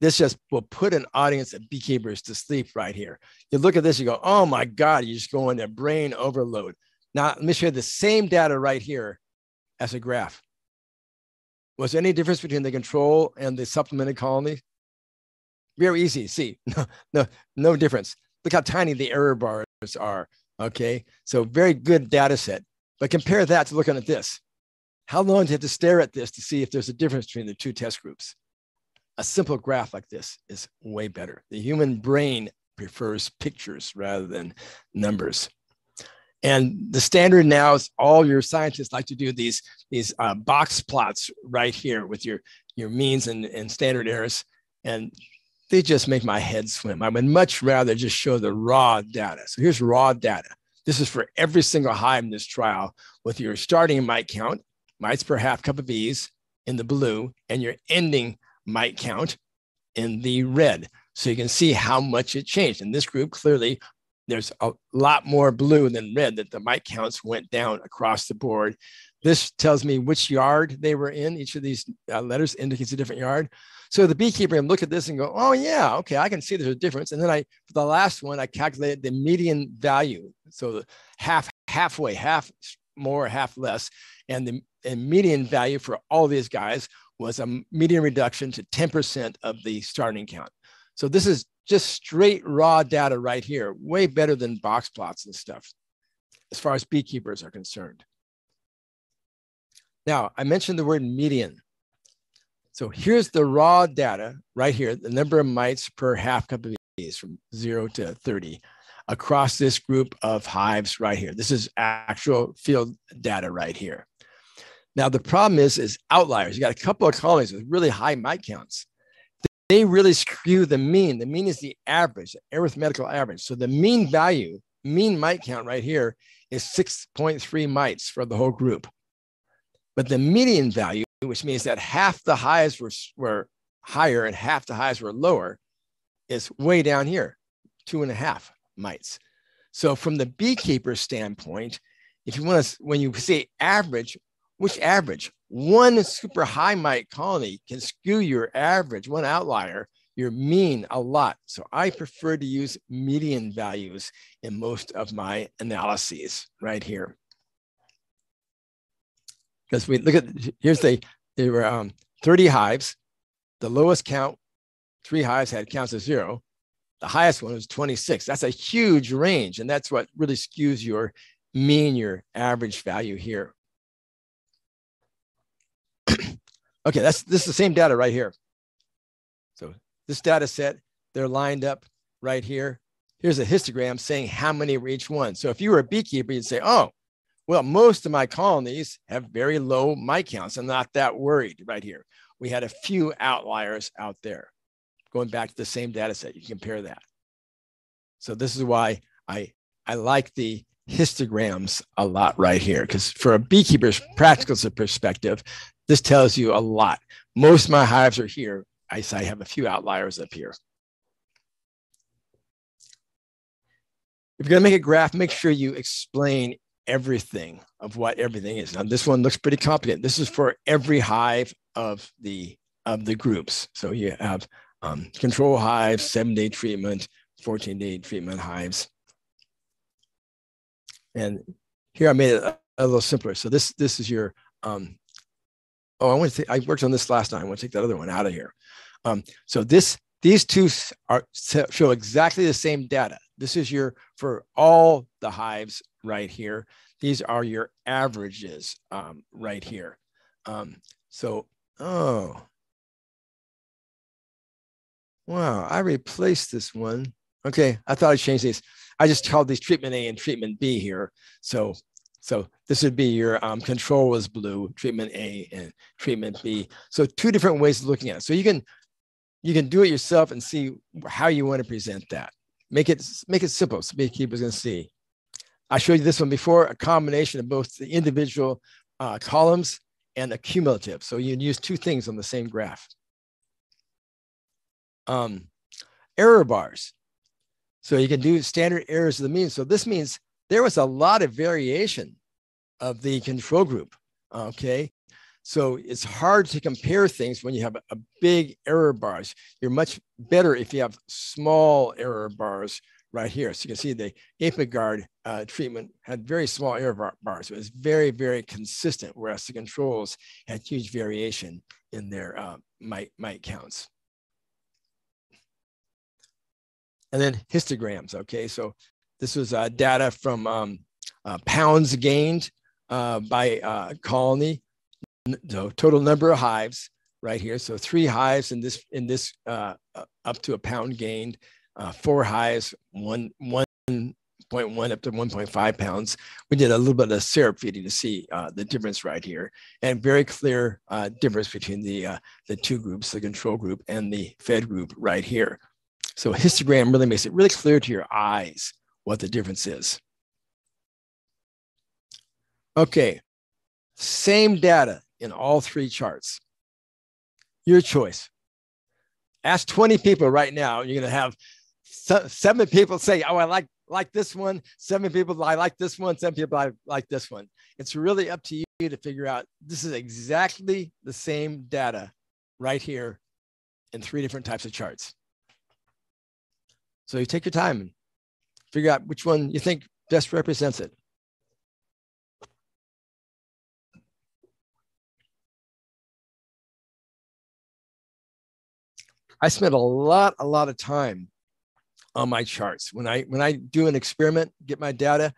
This just will put an audience of beekeepers to sleep right here. You look at this, you go, oh my God, you just go into brain overload. Now, let me show you the same data right here as a graph. Was there any difference between the control and the supplemented colony? Very easy. See, no, no, no difference. Look how tiny the error bars are. Okay, so very good data set. But compare that to looking at this. How long do you have to stare at this to see if there's a difference between the two test groups? A simple graph like this is way better. The human brain prefers pictures rather than numbers. And the standard now is all your scientists like to do these, these uh, box plots right here with your, your means and, and standard errors. And they just make my head swim. I would much rather just show the raw data. So here's raw data. This is for every single hive in this trial with your starting mite count, mites per half cup of bees in the blue, and your ending mite count in the red. So you can see how much it changed. And this group, clearly there's a lot more blue than red that the mite counts went down across the board. This tells me which yard they were in. Each of these uh, letters indicates a different yard. So the beekeeper can look at this and go, oh yeah, okay, I can see there's a difference. And then I, for the last one, I calculated the median value. So the half, halfway, half more, half less. And the and median value for all these guys was a median reduction to 10% of the starting count. So this is just straight raw data right here, way better than box plots and stuff, as far as beekeepers are concerned. Now, I mentioned the word median. So here's the raw data right here, the number of mites per half cup of bees from zero to 30 across this group of hives right here. This is actual field data right here. Now, the problem is, is outliers. You got a couple of colonies with really high mite counts they really skew the mean. The mean is the average, the arithmetical average. So the mean value, mean mite count right here is 6.3 mites for the whole group. But the median value, which means that half the highs were, were higher and half the highs were lower, is way down here, two and a half mites. So from the beekeeper standpoint, if you want to, when you say average, which average? One super high mite colony can skew your average, one outlier, your mean a lot. So I prefer to use median values in most of my analyses right here. Because we look at, here's the, there were um, 30 hives. The lowest count, three hives had counts of zero. The highest one was 26. That's a huge range. And that's what really skews your mean, your average value here. Okay, that's this is the same data right here. So this data set, they're lined up right here. Here's a histogram saying how many were each one. So if you were a beekeeper, you'd say, oh, well, most of my colonies have very low mite counts. I'm not that worried right here. We had a few outliers out there. Going back to the same data set, you compare that. So this is why I, I like the histograms a lot right here, because for a beekeeper's practical perspective, this tells you a lot. Most of my hives are here. I, I have a few outliers up here. If you're going to make a graph, make sure you explain everything of what everything is. Now, this one looks pretty complicated. This is for every hive of the of the groups. So you have um, control hives, seven day treatment, 14 day treatment hives. And here I made it a, a little simpler. So this this is your um, oh, I want to. I worked on this last night. I want to take that other one out of here. Um, so this, these two are show exactly the same data. This is your for all the hives right here. These are your averages um, right here. Um, so, oh, wow, I replaced this one. Okay, I thought I changed these. I just called these treatment A and treatment B here. So so this would be your um, control was blue, treatment A and treatment B. So two different ways of looking at it. So you can you can do it yourself and see how you want to present that. Make it make it simple so beekeepers can see. I showed you this one before, a combination of both the individual uh, columns and the cumulative. So you use two things on the same graph. Um, error bars. So you can do standard errors of the mean. So this means there was a lot of variation of the control group. Okay. So it's hard to compare things when you have a big error bars. You're much better if you have small error bars right here. So you can see the ApiGuard uh, treatment had very small error bars. It was very, very consistent, whereas the controls had huge variation in their uh, mite, mite counts. And then histograms, okay? So this was uh, data from um, uh, pounds gained uh, by uh, colony so total number of hives right here. So three hives in this in this uh, up to a pound gained, four hives, one one point one up to 1.5 pounds. We did a little bit of syrup feeding to see uh, the difference right here, and very clear uh, difference between the uh, the two groups, the control group and the fed group right here. So histogram really makes it really clear to your eyes what the difference is. Okay, same data, in all three charts. Your choice. Ask 20 people right now. You're going to have seven people say, Oh, I like, like this one. Seven people, I like this one. Seven people, I like this one. It's really up to you to figure out this is exactly the same data right here in three different types of charts. So you take your time figure out which one you think best represents it. I spend a lot, a lot of time on my charts. When I when I do an experiment, get my data,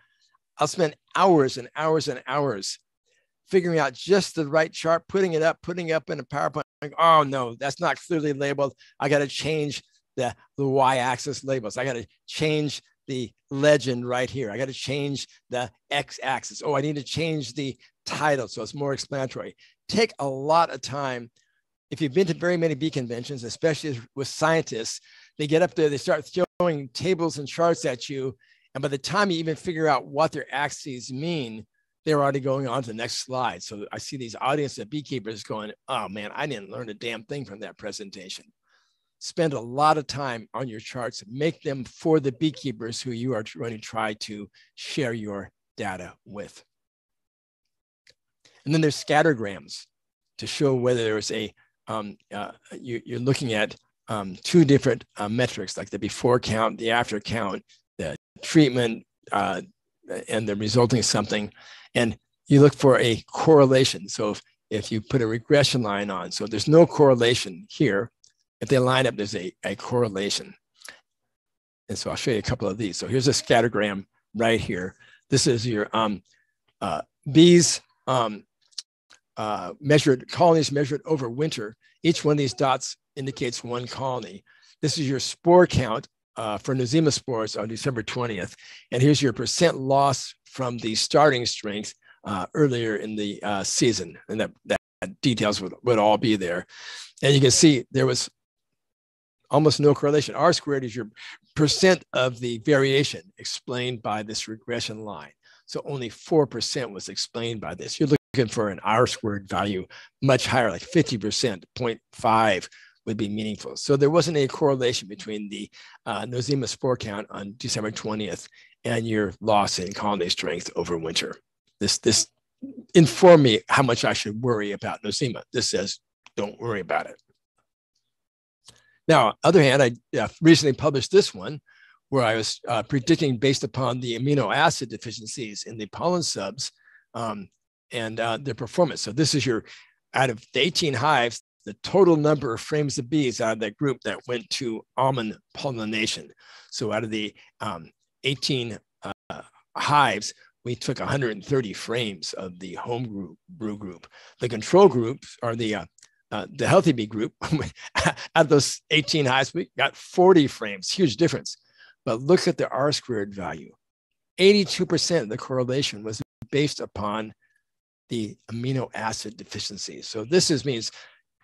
I'll spend hours and hours and hours figuring out just the right chart, putting it up, putting it up in a PowerPoint. Like, oh no, that's not clearly labeled. I got to change the, the y-axis labels. I got to change the legend right here. I got to change the x-axis. Oh, I need to change the title so it's more explanatory. Take a lot of time if you've been to very many bee conventions, especially with scientists, they get up there, they start throwing tables and charts at you. And by the time you even figure out what their axes mean, they're already going on to the next slide. So I see these audience of beekeepers going, oh man, I didn't learn a damn thing from that presentation. Spend a lot of time on your charts, make them for the beekeepers who you are going to try to share your data with. And then there's scattergrams to show whether there's a um, uh, you, are looking at um, two different uh, metrics, like the before count, the after count, the treatment, uh, and the resulting something. And you look for a correlation. So if, if you put a regression line on, so there's no correlation here, if they line up, there's a, a correlation. And so I'll show you a couple of these. So here's a scattergram right here. This is your um, uh, bees um, uh, measured colonies measured over winter. Each one of these dots indicates one colony. This is your spore count uh, for Nosema spores on December 20th. And here's your percent loss from the starting strength uh, earlier in the uh, season. And that, that details would, would all be there. And you can see there was almost no correlation. R squared is your percent of the variation explained by this regression line. So only 4% was explained by this. You're looking for an R squared value much higher, like 50%, 0.5 would be meaningful. So there wasn't any correlation between the uh, Nosema spore count on December 20th and your loss in colony strength over winter. This, this informed me how much I should worry about Nosema. This says, don't worry about it. Now, other hand, I uh, recently published this one where I was uh, predicting based upon the amino acid deficiencies in the pollen subs um, and uh, their performance. So this is your, out of the 18 hives, the total number of frames of bees out of that group that went to almond pollination. So out of the um, 18 uh, hives, we took 130 frames of the home group brew group. The control groups are the uh, uh, the healthy bee group. at those 18 hives, we got 40 frames. Huge difference. But look at the R squared value. 82% of the correlation was based upon the amino acid deficiency. So this is, means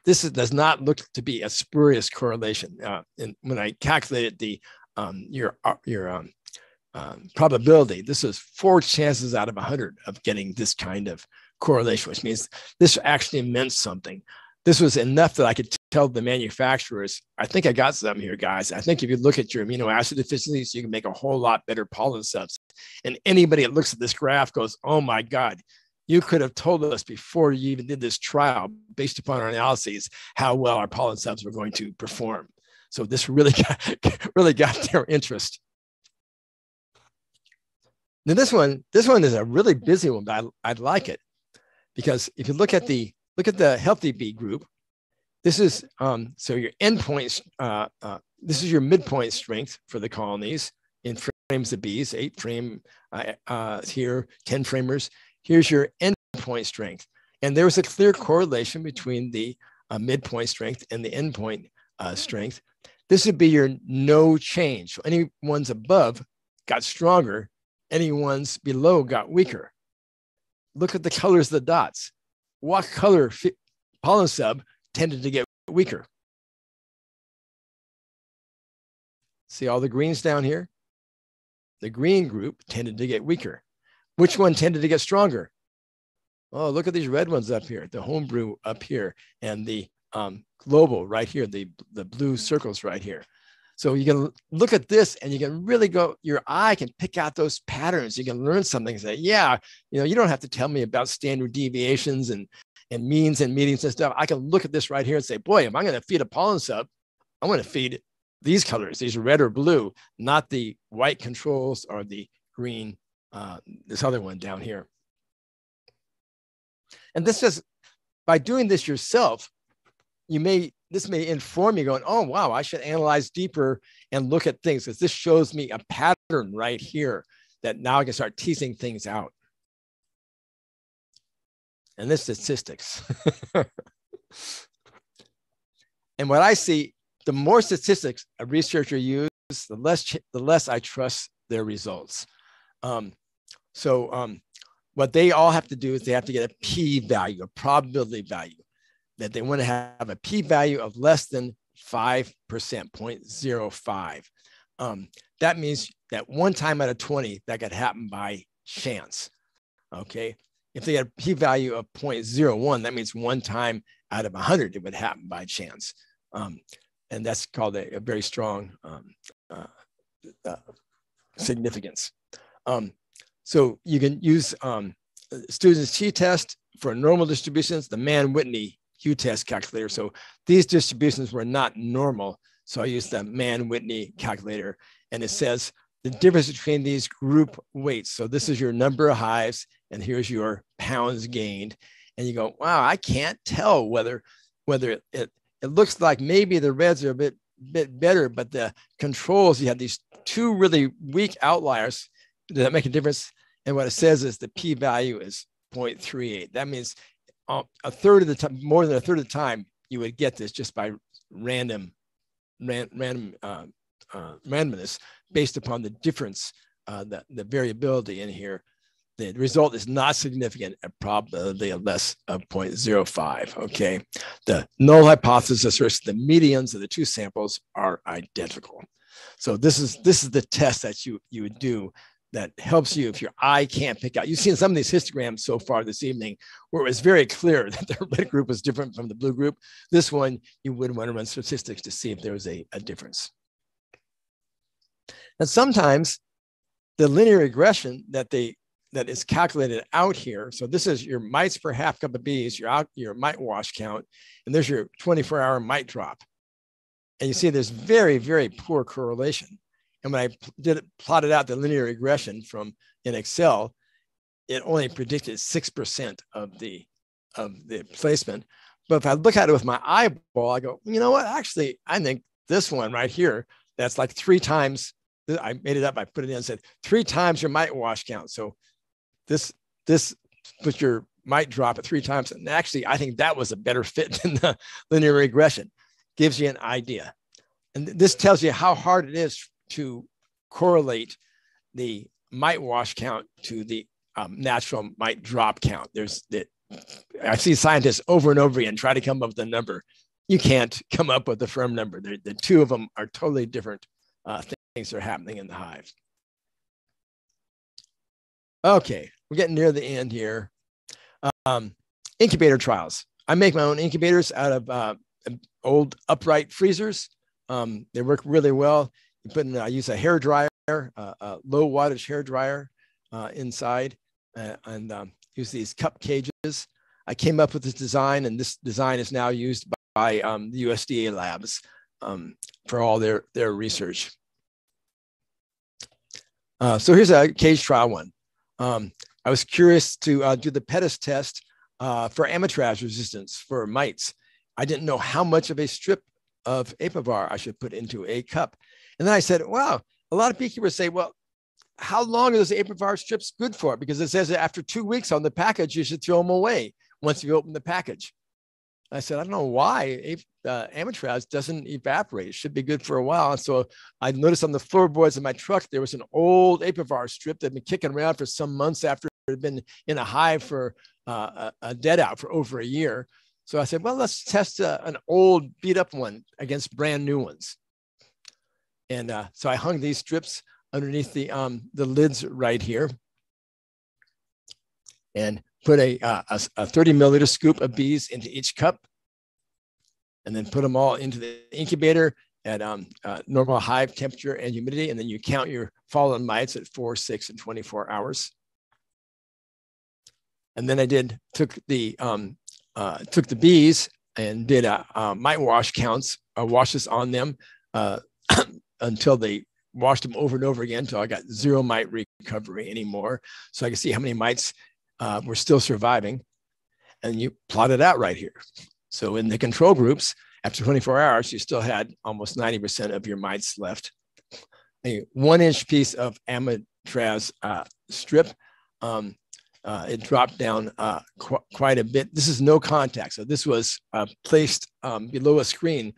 this is, does not look to be a spurious correlation. Uh, and when I calculated the um, your uh, your um, um, probability, this is four chances out of 100 of getting this kind of correlation, which means this actually meant something this was enough that I could tell the manufacturers, I think I got some here, guys. I think if you look at your amino acid deficiencies, you can make a whole lot better pollen subs. And anybody that looks at this graph goes, oh my God, you could have told us before you even did this trial, based upon our analyses, how well our pollen subs were going to perform. So this really got, really got their interest. Now this one, this one is a really busy one, but I, I like it because if you look at the look at the healthy bee group, this is um, so your endpoint. Uh, uh, this is your midpoint strength for the colonies in frames of bees, eight frame uh, uh here, ten framers. Here's your endpoint strength, and there was a clear correlation between the uh, midpoint strength and the endpoint uh, strength. This would be your no change. So any ones above got stronger, any ones below got weaker. Look at the colors of the dots. What color pollen sub tended to get weaker? See all the greens down here? The green group tended to get weaker. Which one tended to get stronger? Oh, look at these red ones up here, the homebrew up here, and the um, global right here, the, the blue circles right here. So you can look at this and you can really go, your eye can pick out those patterns. You can learn something and say, yeah, you know, you don't have to tell me about standard deviations and, and means and meetings and stuff. I can look at this right here and say, boy, if I'm going to feed a pollen sub, I'm going to feed these colors, these red or blue, not the white controls or the green, uh, this other one down here. And this is by doing this yourself, you may this may inform you going, oh wow, I should analyze deeper and look at things because this shows me a pattern right here that now I can start teasing things out. And this statistics. and what I see, the more statistics a researcher uses, the less the less I trust their results. Um, so um, what they all have to do is they have to get a p value, a probability value that they want to have a p-value of less than 5%, 0.05. Um, that means that one time out of 20, that could happen by chance. Okay. If they had a p-value of 0.01, that means one time out of 100, it would happen by chance. Um, and that's called a, a very strong um, uh, uh, significance. Um, so you can use um, students t-test for normal distributions, the Mann-Whitney U-test calculator. So these distributions were not normal. So I used the Mann-Whitney calculator and it says the difference between these group weights. So this is your number of hives and here's your pounds gained. And you go, wow, I can't tell whether, whether it, it, it looks like maybe the reds are a bit, bit better, but the controls, you have these two really weak outliers Does that make a difference. And what it says is the p-value is 0.38. That means uh, a third of the time, more than a third of the time, you would get this just by random, ran, random uh, uh, randomness based upon the difference, uh, the, the variability in here. The result is not significant at probability of less of 0.05. Okay, the null hypothesis versus the medians of the two samples are identical. So this is this is the test that you you would do that helps you if your eye can't pick out. You've seen some of these histograms so far this evening where it was very clear that the red group was different from the blue group. This one, you would want to run statistics to see if there was a, a difference. And sometimes the linear regression that they that is calculated out here. So this is your mites per half cup of bees, your out your mite wash count, and there's your 24 hour mite drop. And you see there's very, very poor correlation. And when I did it, plotted out the linear regression from in Excel, it only predicted 6% of the, of the placement. But if I look at it with my eyeball, I go, you know what? Actually, I think this one right here, that's like three times, I made it up, I put it in and said, three times your mite wash count. So this, this puts your mite drop at three times. And actually, I think that was a better fit than the linear regression. Gives you an idea. And this tells you how hard it is to correlate the mite wash count to the um, natural mite drop count. There's that I see scientists over and over again try to come up with a number. You can't come up with a firm number. They're, the two of them are totally different uh, things that are happening in the hive. Okay, we're getting near the end here. Um, incubator trials. I make my own incubators out of uh, old upright freezers. Um, they work really well. Put I use a hair dryer, uh, a low wattage hair dryer uh, inside, uh, and um, use these cup cages. I came up with this design, and this design is now used by um, the USDA labs um, for all their, their research. Uh, so here's a cage trial one. Um, I was curious to uh, do the Pettis test uh, for amitraz resistance for mites. I didn't know how much of a strip of apivar I should put into a cup. And then I said, wow, a lot of beekeepers say, well, how long are those apivar strips good for? Because it says that after two weeks on the package, you should throw them away once you open the package. I said, I don't know why uh, amitraz doesn't evaporate. It should be good for a while. And so I noticed on the floorboards of my truck, there was an old apivar strip that had been kicking around for some months after it had been in a hive for uh, a, a dead out for over a year. So I said, well, let's test uh, an old beat up one against brand new ones. And uh, so I hung these strips underneath the, um, the lids right here and put a, uh, a, a 30 milliliter scoop of bees into each cup and then put them all into the incubator at um, uh, normal hive temperature and humidity. And then you count your fallen mites at four, six, and 24 hours. And then I did, took the, um, uh, took the bees and did a, a mite wash counts, uh, washes on them uh, until they washed them over and over again until I got zero mite recovery anymore. So I could see how many mites uh, were still surviving. And you plot it out right here. So in the control groups, after 24 hours, you still had almost 90% of your mites left. A one inch piece of amitraz uh, strip, um, uh, it dropped down uh, qu quite a bit. This is no contact. So this was uh, placed um, below a screen.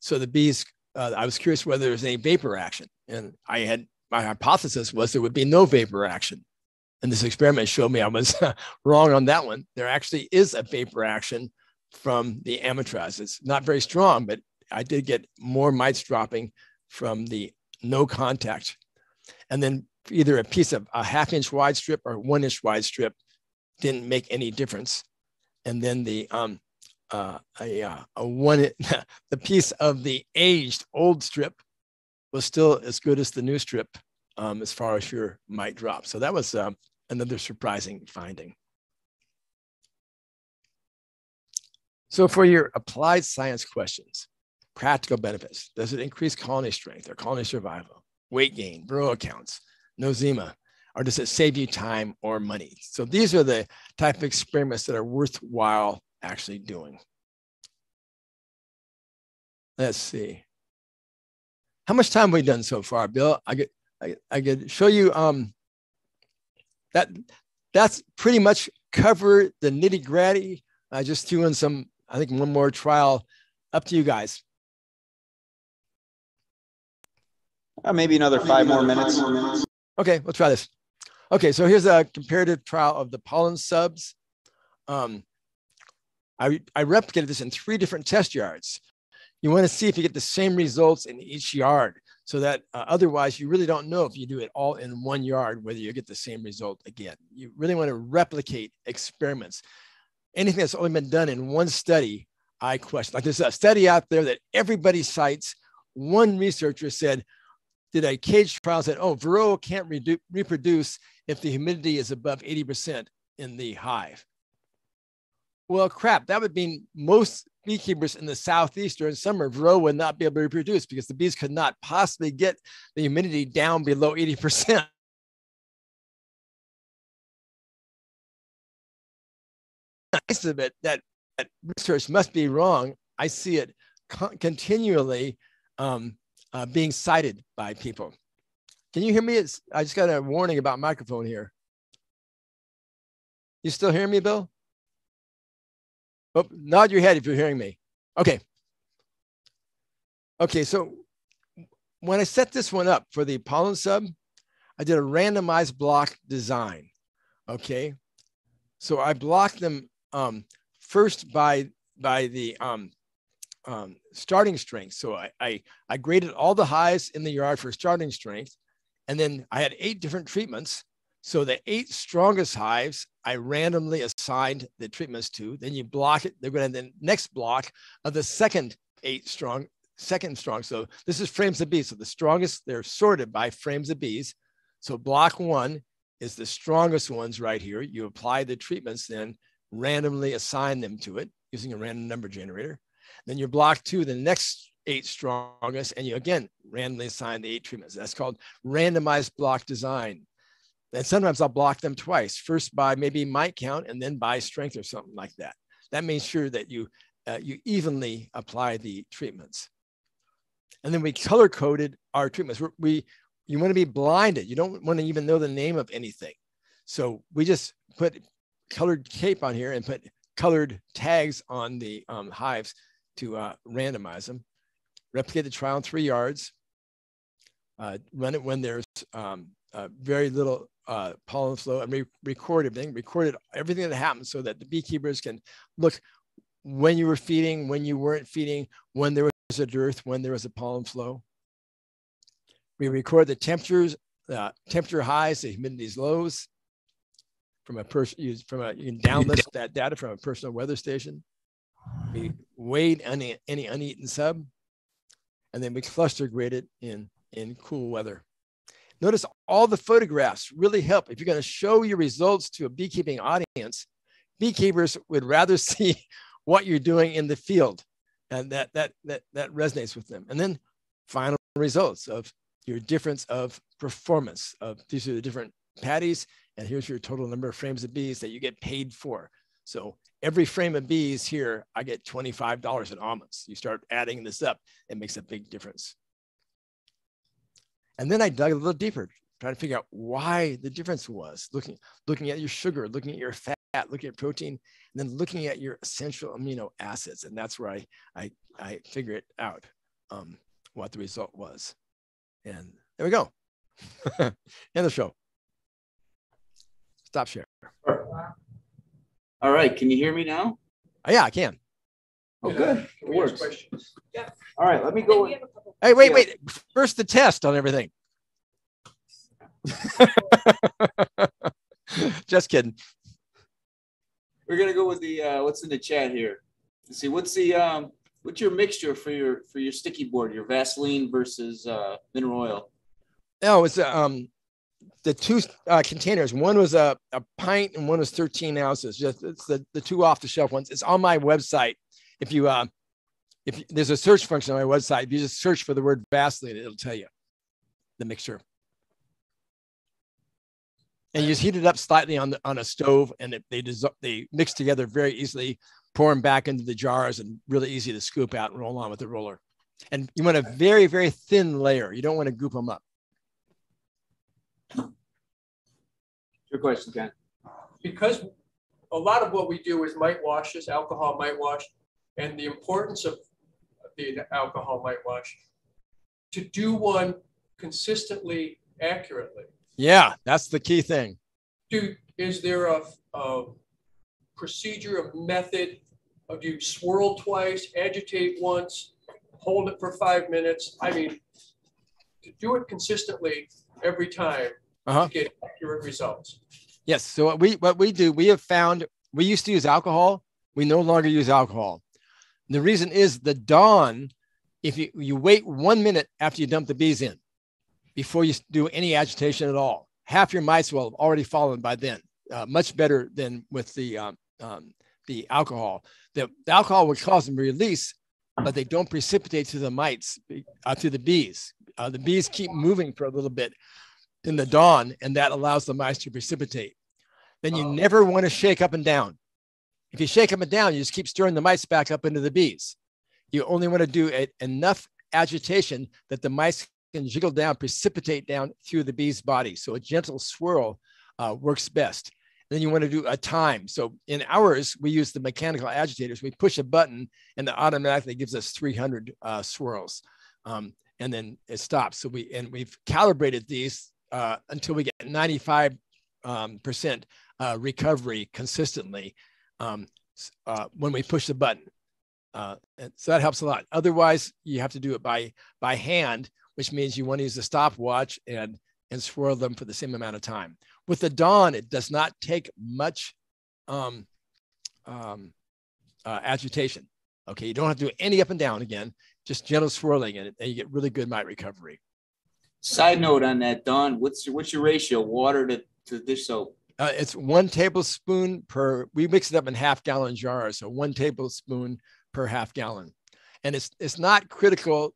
So the bees, uh, I was curious whether there was any vapor action. And I had, my hypothesis was there would be no vapor action. And this experiment showed me I was wrong on that one. There actually is a vapor action from the amitraz. It's not very strong, but I did get more mites dropping from the no contact. And then either a piece of a half inch wide strip or one inch wide strip didn't make any difference. And then the um, uh, a, uh, a one the piece of the aged old strip was still as good as the new strip um, as far as your mite drop. So that was um, another surprising finding. So for your applied science questions, practical benefits, does it increase colony strength or colony survival, weight gain, Varroa counts, nosema, or does it save you time or money? So these are the type of experiments that are worthwhile actually doing. Let's see. How much time have we done so far, Bill? I get I, I could show you um, that that's pretty much covered the nitty gritty. I just threw in some, I think one more trial. Up to you guys. Uh, maybe another five more minutes. Okay, we'll try this. Okay, so here's a comparative trial of the pollen subs. Um, I, I replicated this in three different test yards. You want to see if you get the same results in each yard so that uh, otherwise you really don't know if you do it all in one yard whether you get the same result again. You really want to replicate experiments. Anything that's only been done in one study i question like there's a study out there that everybody cites. One researcher said did a cage trial said oh varroa can't reproduce if the humidity is above 80% in the hive well, crap, that would mean most beekeepers in the southeast during summer varroa would not be able to reproduce because the bees could not possibly get the humidity down below 80%. Nice of it that, that research must be wrong. I see it continually um, uh, being cited by people. Can you hear me? It's, I just got a warning about microphone here. You still hear me, Bill? Oh, nod your head if you're hearing me. Okay. Okay, so when I set this one up for the pollen sub, I did a randomized block design. Okay. So I blocked them um, first by by the um, um, starting strength. So I, I, I graded all the highs in the yard for starting strength. And then I had eight different treatments so the eight strongest hives, I randomly assigned the treatments to. Then you block it. They're going to the next block of the second eight strong, second strong. So this is frames of bees. So the strongest, they're sorted by frames of bees. So block one is the strongest ones right here. You apply the treatments, then randomly assign them to it using a random number generator. Then you block two, the next eight strongest, and you again randomly assign the eight treatments. That's called randomized block design. And sometimes I'll block them twice, first by maybe mite count and then by strength or something like that. That makes sure that you, uh, you evenly apply the treatments. And then we color coded our treatments. We're, we, you want to be blinded. You don't want to even know the name of anything. So we just put colored cape on here and put colored tags on the um, hives to uh, randomize them. Replicate the trial in three yards. Uh, run it when there's um, uh, very little uh, pollen flow and re record everything, recorded everything that happened so that the beekeepers can look when you were feeding, when you weren't feeding, when there was a dearth, when there was a pollen flow. We record the temperatures, uh, temperature highs, the humidities lows from a person, from a, you can downlist that data from a personal weather station. We weighed any, any uneaten sub, and then we cluster graded in, in cool weather. Notice all the photographs really help. If you're going to show your results to a beekeeping audience, beekeepers would rather see what you're doing in the field. And that, that, that, that resonates with them. And then final results of your difference of performance of these are the different patties. And here's your total number of frames of bees that you get paid for. So every frame of bees here, I get $25 in almonds. You start adding this up, it makes a big difference. And then I dug a little deeper, trying to figure out why the difference was looking, looking at your sugar, looking at your fat, looking at protein, and then looking at your essential amino acids. And that's where I, I, I figured out um, what the result was. And there we go. End the show. Stop share. All right. Can you hear me now? Oh, yeah, I can. Oh, good. It works. Yeah. All right. Let me go. Hey, wait, wait. First, the test on everything. Just kidding. We're gonna go with the uh, what's in the chat here. Let's see what's the um what's your mixture for your for your sticky board, your Vaseline versus uh, mineral oil. No, it's um the two uh, containers. One was a, a pint and one was 13 ounces. Just it's the, the two off the shelf ones. It's on my website. If you uh if there's a search function on my website, if you just search for the word Vaseline, it'll tell you the mixture. And you just heat it up slightly on the on a stove, and it, they they mix together very easily. Pour them back into the jars, and really easy to scoop out and roll on with the roller. And you want a very very thin layer. You don't want to goop them up. Good question, Ken. Because a lot of what we do is mite washes, alcohol mite wash, and the importance of the alcohol mite wash to do one consistently accurately. Yeah, that's the key thing. Do is there a, a procedure, a method of you swirl twice, agitate once, hold it for five minutes? I mean, to do it consistently every time uh-huh. to get accurate results. Yes. So what we what we do, we have found we used to use alcohol. We no longer use alcohol. The reason is the Dawn, if you, you wait one minute after you dump the bees in before you do any agitation at all, half your mites will have already fallen by then. Uh, much better than with the, um, um, the alcohol. The, the, alcohol would cause them to release, but they don't precipitate to the mites, uh, to the bees. Uh, the bees keep moving for a little bit in the Dawn, and that allows the mites to precipitate. Then you oh. never want to shake up and down. If you shake them down, you just keep stirring the mites back up into the bees. You only want to do a, enough agitation that the mites can jiggle down, precipitate down through the bee's body. So a gentle swirl uh, works best. then you want to do a time. So in ours, we use the mechanical agitators. We push a button and it automatically gives us 300 uh, swirls. Um, and then it stops. So we, and we've calibrated these uh, until we get 95 um, percent uh, recovery consistently um, uh, when we push the button. Uh, so that helps a lot. Otherwise, you have to do it by by hand, which means you want to use a stopwatch and and swirl them for the same amount of time. With the Dawn, it does not take much um, um, uh, agitation. Okay, you don't have to do any up and down again, just gentle swirling, and, and you get really good mite recovery. Side note on that, Don, what's your, what's your ratio, water to to dish soap? Uh, it's one tablespoon per. We mix it up in half gallon jars, so one tablespoon per half gallon, and it's it's not critical.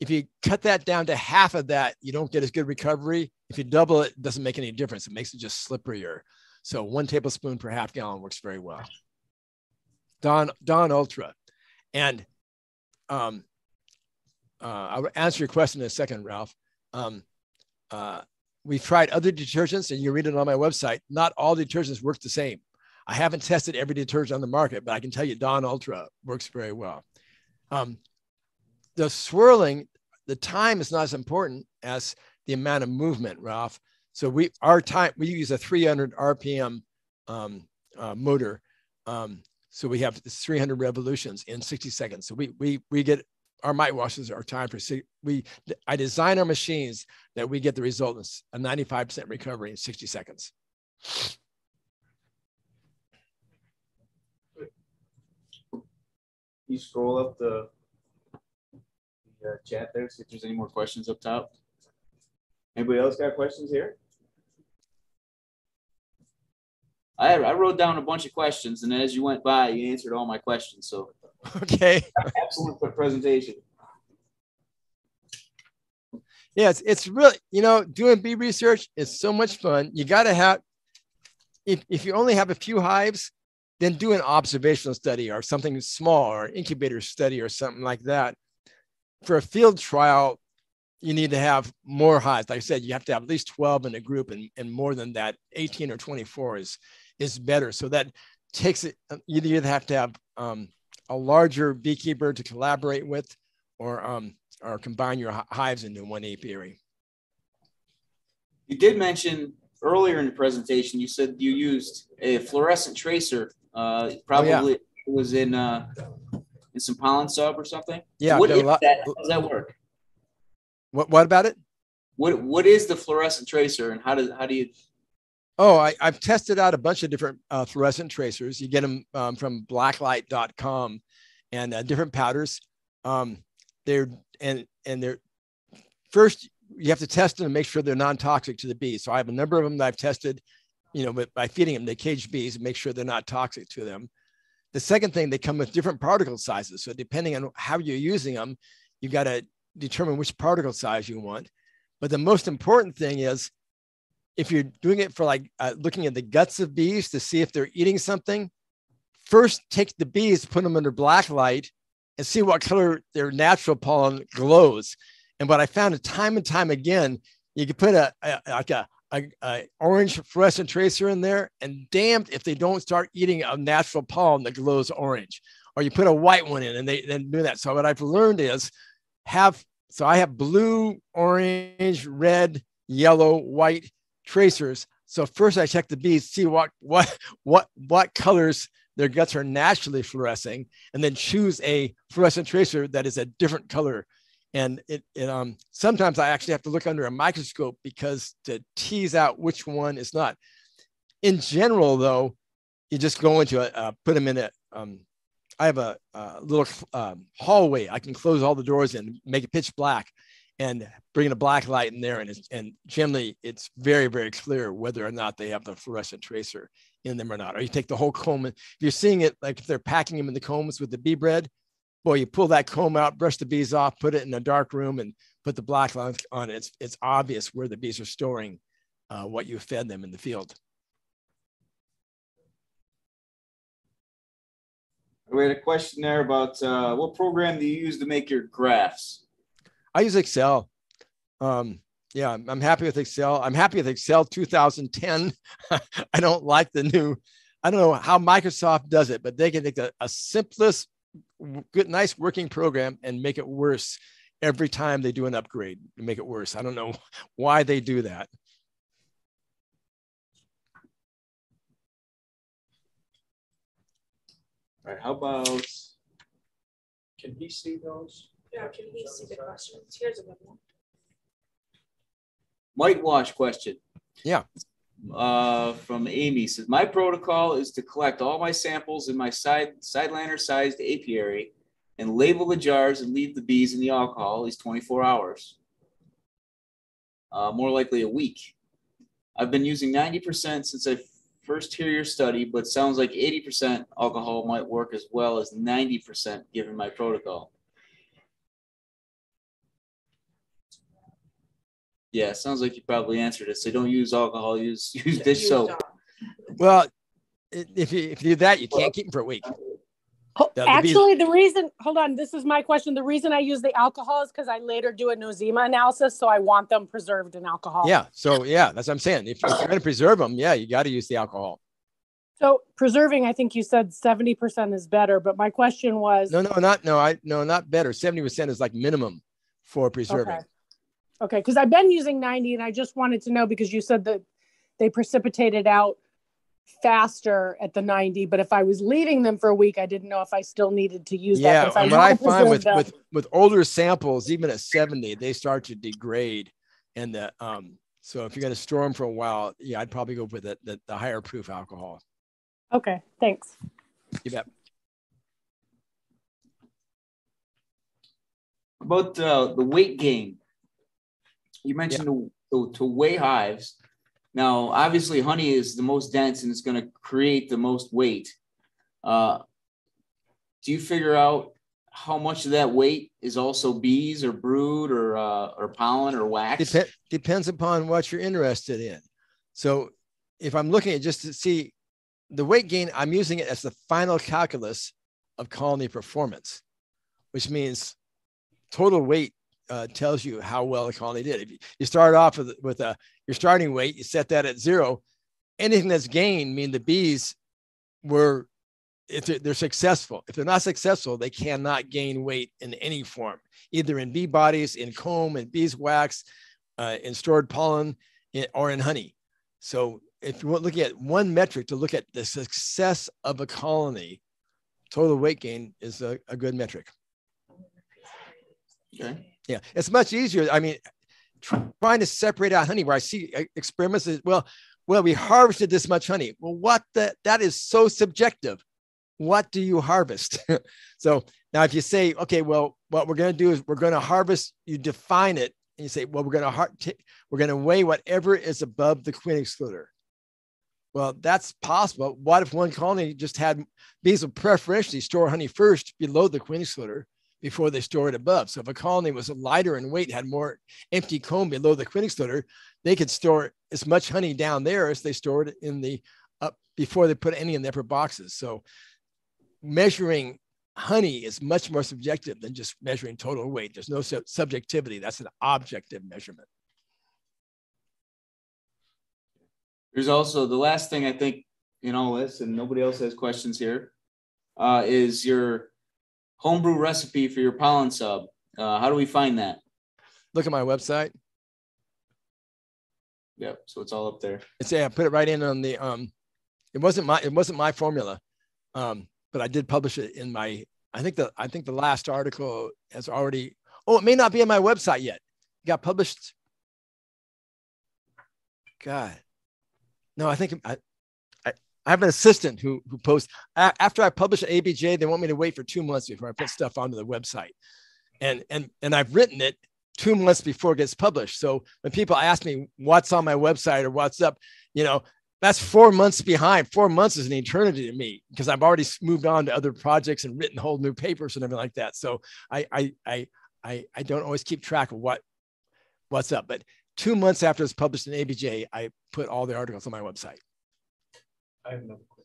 If you cut that down to half of that, you don't get as good recovery. If you double it, it doesn't make any difference. It makes it just slipperier. So one tablespoon per half gallon works very well. Dawn, Dawn Ultra, and um, uh, I'll answer your question in a second, Ralph. Um, uh, we've tried other detergents, and you read it on my website. Not all detergents work the same. I haven't tested every detergent on the market, but I can tell you Dawn Ultra works very well. Um, the swirling, the time is not as important as the amount of movement, Ralph. So we our time we use a 300 RPM um, uh, motor. Um, so we have 300 revolutions in 60 seconds. So we we we get our mite washes are time for we I design our machines that we get the result of a 95% recovery in 60 seconds. You scroll up the, the uh, chat there, see if there's any more questions up top. Anybody else got questions here? I, I wrote down a bunch of questions, and as you went by, you answered all my questions. So Okay. Excellent presentation. Yeah, it's, it's really, you know, doing bee research is so much fun. You got to have, if, if you only have a few hives, then do an observational study or something small or incubator study or something like that. For a field trial, you need to have more hives. Like I said, you have to have at least 12 in a group and, and more than that, 18 or 24 is, is better. So that takes it, you either have to have um, a larger beekeeper to collaborate with or, um, or combine your hives into one apiary. You did mention earlier in the presentation, you said you used a fluorescent tracer. Uh, probably oh, yeah. was in uh, in some pollen sub or something. Yeah. What is lot, that? How does that work? What What about it? What What is the fluorescent tracer, and how does how do you Oh, I, have tested out a bunch of different uh, fluorescent tracers. You get them um, from blacklight.com and uh, different powders. Um, they're and and they're first you have to test them and make sure they're non-toxic to the bees. So I have a number of them that I've tested, you know, but by feeding them the caged bees and make sure they're not toxic to them. The second thing, they come with different particle sizes. So depending on how you're using them, you got to determine which particle size you want. But the most important thing is if you're doing it for like uh, looking at the guts of bees to see if they're eating something, first take the bees, put them under black light, and see what color their natural pollen glows. And what I found time and time again, you can put a, a like a, a, a, orange fluorescent tracer in there, and damned if they don't start eating a natural pollen that glows orange. Or you put a white one in, and they then do that. So what I've learned is have so I have blue, orange, red, yellow, white tracers. So first I check the bees, see what what what what colors their guts are naturally fluorescing, and then choose a fluorescent tracer that is a different color. And it, it um, sometimes I actually have to look under a microscope because to tease out which one is not. In general, though, you just go into a uh, put them in a. Um, I have a, a little um, hallway. I can close all the doors and make it pitch black and bringing a black light in there. And, and generally, it's very, very clear whether or not they have the fluorescent tracer in them or not. Or you take the whole comb. And if you're seeing it, like if they're packing them in the combs with the bee bread, boy, you pull that comb out, brush the bees off, put it in a dark room, and put the black light on it. It's, it's obvious where the bees are storing uh, what you fed them in the field. We had a question there about uh, what program do you use to make your graphs? I use Excel. Um, yeah, I'm happy with Excel. I'm happy with Excel 2010. I don't like the new, I don't know how Microsoft does it, but they can take a, a simplest, good, nice working program and make it worse every time they do an upgrade make it worse. I don't know why they do that. All right, how about? Can he see those? Yeah, can he see the questions? Here's a good one. Mite wash question. Yeah. Uh, from Amy says, my protocol is to collect all my samples in my side sideliner sized apiary and label the jars and leave the bees in the alcohol at least 24 hours. Uh, more likely a week. I've been using ninety percent since I first hear your study, but sounds like eighty percent alcohol might work as well as ninety percent given my protocol. Yeah, sounds like you probably answered it. So don't use alcohol. Use use dish Used soap. up. Well, if you if you do that, you can't keep them for a week. Ho- Yeah, the bees- Actually, the reason, hold on, this is my question. The reason I use the alcohol is because I later do a Nosema analysis, so I want them preserved in alcohol. Yeah. So yeah, that's what I'm saying. If, if you're going to preserve them, yeah, you got to use the alcohol. So preserving, I think you said seventy percent is better, but my question was. No, no, not no. I no, not better. Seventy percent is like minimum for preserving. Okay. Okay, because I've been using ninety and I just wanted to know because you said that they precipitated out faster at the ninety, but if I was leaving them for a week, I didn't know if I still needed to use that. Yeah, But if I and what I find with preserve with with older samples, even at seventy, they start to degrade, and the um. So if you're going to store them for a while, yeah, I'd probably go with the, the, the higher proof alcohol. Okay, thanks. You bet. About uh, the weight gain, you mentioned to, to, to weigh hives. Now, obviously, honey is the most dense and it's going to create the most weight. Uh, do you figure out how much of that weight is also bees or brood or uh, or pollen or wax? Dep- depends upon what you're interested in. So if I'm looking at just to see the weight gain, I'm using it as the final calculus of colony performance, which means total weight uh, tells you how well the colony did. If you, you start off with, with a, your starting weight, you set that at zero, anything that's gained mean the bees were, if they're, they're successful. If they're not successful, they cannot gain weight in any form, either in bee bodies, in comb, in beeswax, uh, in stored pollen, in, or in honey. So if you're looking at one metric to look at the success of a colony, total weight gain is a, a good metric. Okay. Yeah, it's much easier. I mean, trying to separate out honey where I see uh, experiments is well, well, we harvested this much honey. Well, what the that is so subjective. What do you harvest? so now, if you say, okay, well, what we're going to do is we're going to harvest. You define it, and you say, well, we're going to har- t- we're going to weigh whatever is above the queen excluder. Well, that's possible. What if one colony just had bees will preferentially store honey first below the queen excluder before they store it above? So if a colony was lighter in weight, had more empty comb below the queen excluder, they could store as much honey down there as they stored in the up before they put any in the upper boxes. So measuring honey is much more subjective than just measuring total weight. There's no sub- subjectivity. That's an objective measurement. There's also the last thing I think in all this, and nobody else has questions here, uh, is your homebrew recipe for your pollen sub. Uh, how do we find that? Look at my website. Yep. So it's all up there. It's yeah, I put it right in on the um it wasn't my it wasn't my formula. Um, but I did publish it in my I think the I think the last article has already oh, it may not be on my website yet. It got published. God. No, I think I I, have an assistant who who posts after I publish an ABJ, they want me to wait for two months before I put stuff onto the website. And and and I've written it two months before it gets published. So when people ask me what's on my website or what's up, you know, that's four months behind. Four months is an eternity to me because I've already moved on to other projects and written whole new papers and everything like that. So I I I I, I don't always keep track of what what's up. But two months after it's published in ABJ, I put all the articles on my website. I have another question.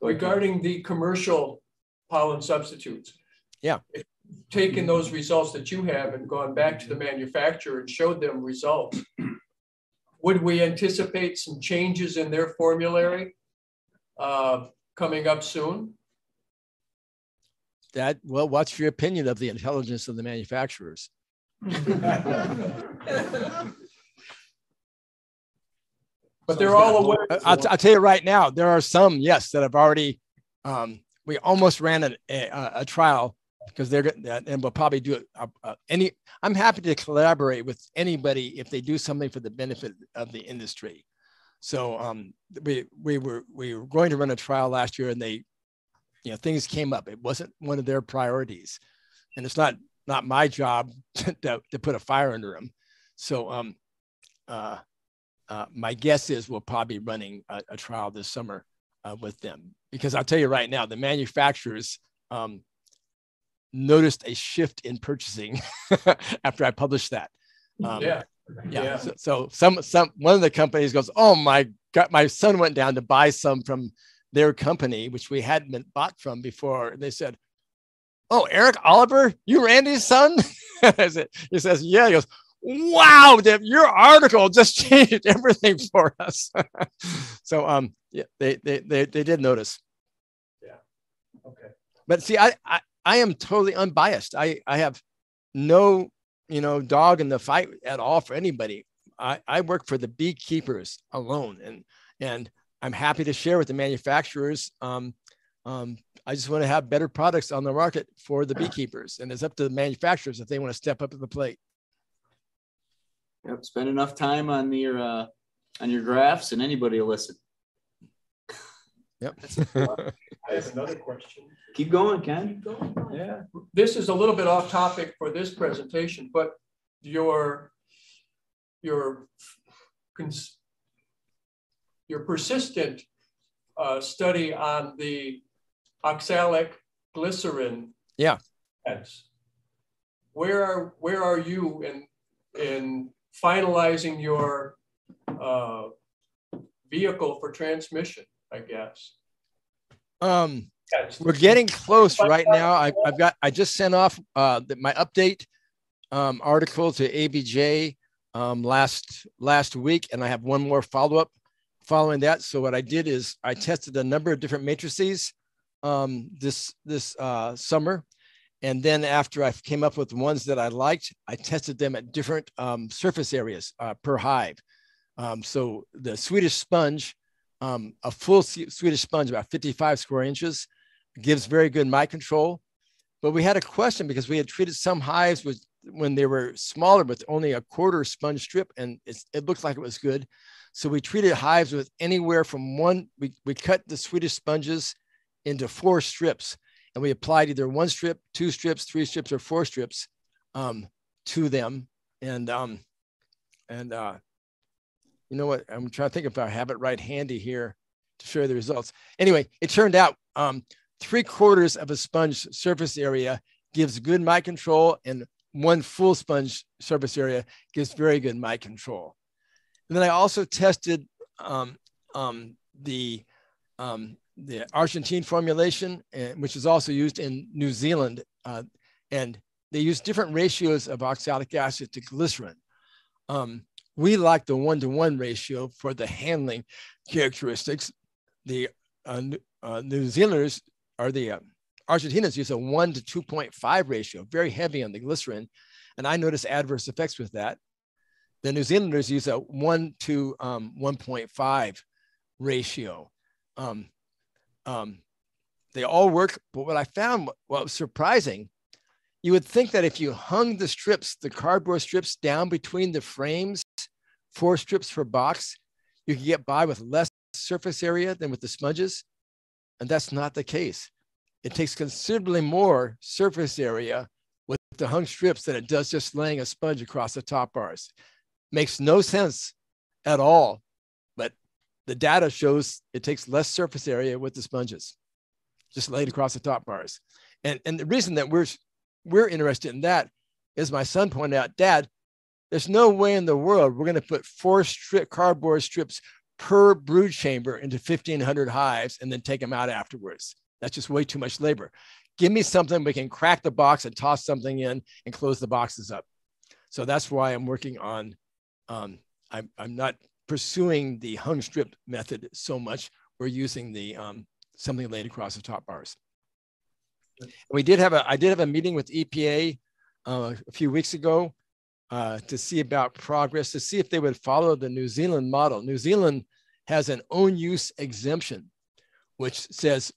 Regarding the commercial pollen substitutes. Yeah. if you've Taken those results that you have and gone back to the manufacturer and showed them results. Would we anticipate some changes in their formulary uh, coming up soon? That well, what's your opinion of the intelligence of the manufacturers? But they're all aware. I- I'll, I'll tell you right now, there are some, yes, that have already. Um, we almost ran a, a, a trial because they're good, and we'll probably do it. Uh, uh, any, I'm happy to collaborate with anybody if they do something for the benefit of the industry. So um, we we were we were going to run a trial last year, and they, you know, things came up. It wasn't one of their priorities, and it's not not my job to, to put a fire under them. So um, uh, uh, my guess is we'll probably be running a, a trial this summer uh, with them because I'll tell you right now, the manufacturers um, noticed a shift in purchasing after I published that. Um, Yeah. yeah. Yeah. So, so some some one of the companies goes, oh my god, my son went down to buy some from their company, which we hadn't been bought from before. And they said, oh Eric Oliver, you Randy's son? I said, he says, yeah. He goes, wow, your article just changed everything for us. so um, yeah, they, they they they did notice. Yeah. Okay. But see, I, I I am totally unbiased. I I have no you know dog in the fight at all for anybody. I I work for the beekeepers alone, and and I'm happy to share with the manufacturers. Um, um, I just want to have better products on the market for the beekeepers, and it's up to the manufacturers if they want to step up to the plate. Yep, spend enough time on your uh, on your graphs, and anybody will listen. Yep. I have another question. Keep going, Ken. Keep going. Yeah. This is a little bit off topic for this presentation, but your, your, cons- your persistent uh, study on the oxalic glycerin. Yeah. ads. Where are, where are you in, in finalizing your uh, vehicle for transmission, I guess? um, we're getting close right now. I, I've got I just sent off uh, the, my update um, article to ABJ um, last last week, and I have one more follow up following that. So what I did is I tested a number of different matrices um, this this uh, summer, and then after I came up with ones that I liked, I tested them at different um, surface areas uh, per hive. Um, so the Swedish sponge, um, a full Swedish sponge, about 55 square inches, gives very good mite control. But we had a question because we had treated some hives with when they were smaller with only a quarter sponge strip, and it looked like it was good. So we treated hives with anywhere from one. We, we cut the Swedish sponges into four strips, and we applied either one strip, two strips, three strips, or four strips um, to them. And um, and uh, you know what? I'm trying to think if I have it right handy here to show you the results. Anyway, it turned out um, three quarters of a sponge surface area gives good mite control, and one full sponge surface area gives very good mite control. And then I also tested um, um, the um, the Argentine formulation, uh, which is also used in New Zealand, uh, and they use different ratios of oxalic acid to glycerin. Um, we like the one-to-one ratio for the handling characteristics. The uh, New- uh, New Zealanders or the uh, Argentinians use a one to 2.5 ratio, very heavy on the glycerin. And I notice adverse effects with that. The New Zealanders use a one to um, 1.5 ratio. Um, um, they all work, but what I found, what was surprising, you would think that if you hung the strips, the cardboard strips down between the frames, four strips per box, you could get by with less surface area than with the sponges. And that's not the case. It takes considerably more surface area with the hung strips than it does just laying a sponge across the top bars. Makes no sense at all, the data shows it takes less surface area with the sponges, just laid across the top bars. And, and the reason that we're, we're interested in that is my son pointed out, Dad, there's no way in the world we're going to put four strip cardboard strips per brood chamber into 1500 hives and then take them out afterwards. That's just way too much labor. Give me something we can crack the box and toss something in and close the boxes up. So that's why I'm working on, um, I'm, I'm not pursuing the hung strip method so much. We're using the um, something laid across the top bars. And We did have a, I did have a meeting with EPA uh, a few weeks ago uh, to see about progress, to see if they would follow the New Zealand model. New Zealand has an own use exemption, which says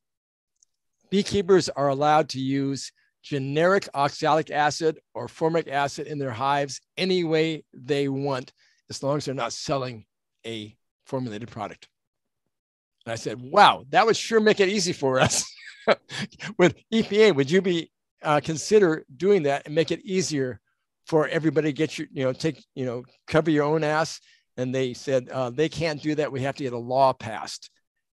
beekeepers are allowed to use generic oxalic acid or formic acid in their hives any way they want, as long as they're not selling a formulated product. And I said, wow, that would sure make it easy for us. With EPA, would you be uh, consider doing that and make it easier for everybody to get your, you know, take, you know, cover your own ass and they said uh, they can't do that. We have to get a law passed,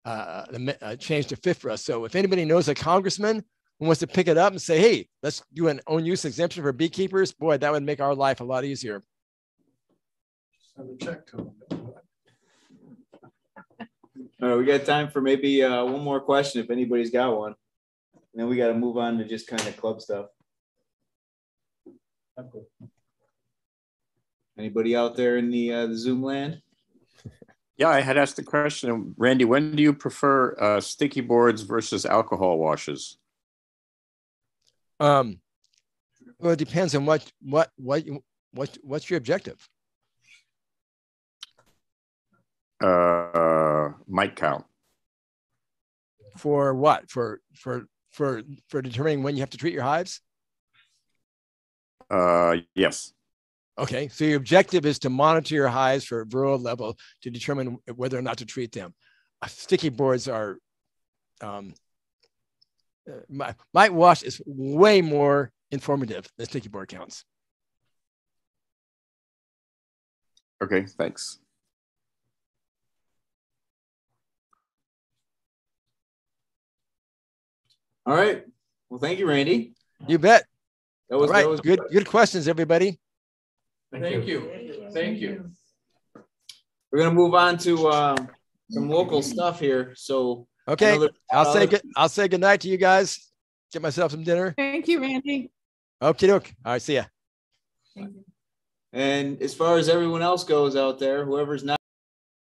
uh, uh, change to FIFRA. So if anybody knows a congressman who wants to pick it up and say, hey, let's do an own use exemption for beekeepers, boy, that would make our life a lot easier. Send a check to them. All right, we got time for maybe uh, one more question if anybody's got one. And then we got to move on to just kind of club stuff. Anybody out there in the, uh, the Zoom land? Yeah, I had asked the question, Randy, when do you prefer uh, sticky boards versus alcohol washes? Um, well, it depends on what what what what what's your objective. Uh, mite count. For what? For for for for determining when you have to treat your hives. Uh, yes. Okay, so your objective is to monitor your hives for varroa level to determine whether or not to treat them. Uh, sticky boards are, um, uh, my, mite wash is way more informative than sticky board counts. Okay, thanks. All right. Well, thank you, Randy. You bet. That was, All right, that was good good questions, everybody. Thank you. Thank you. We're gonna move on to uh, some local stuff here. So Okay, another- I'll say uh, good. I'll say good night to you guys. Get myself some dinner. Thank you, Randy. Okay, doke. All right, see ya. And as far as everyone else goes out there, whoever's not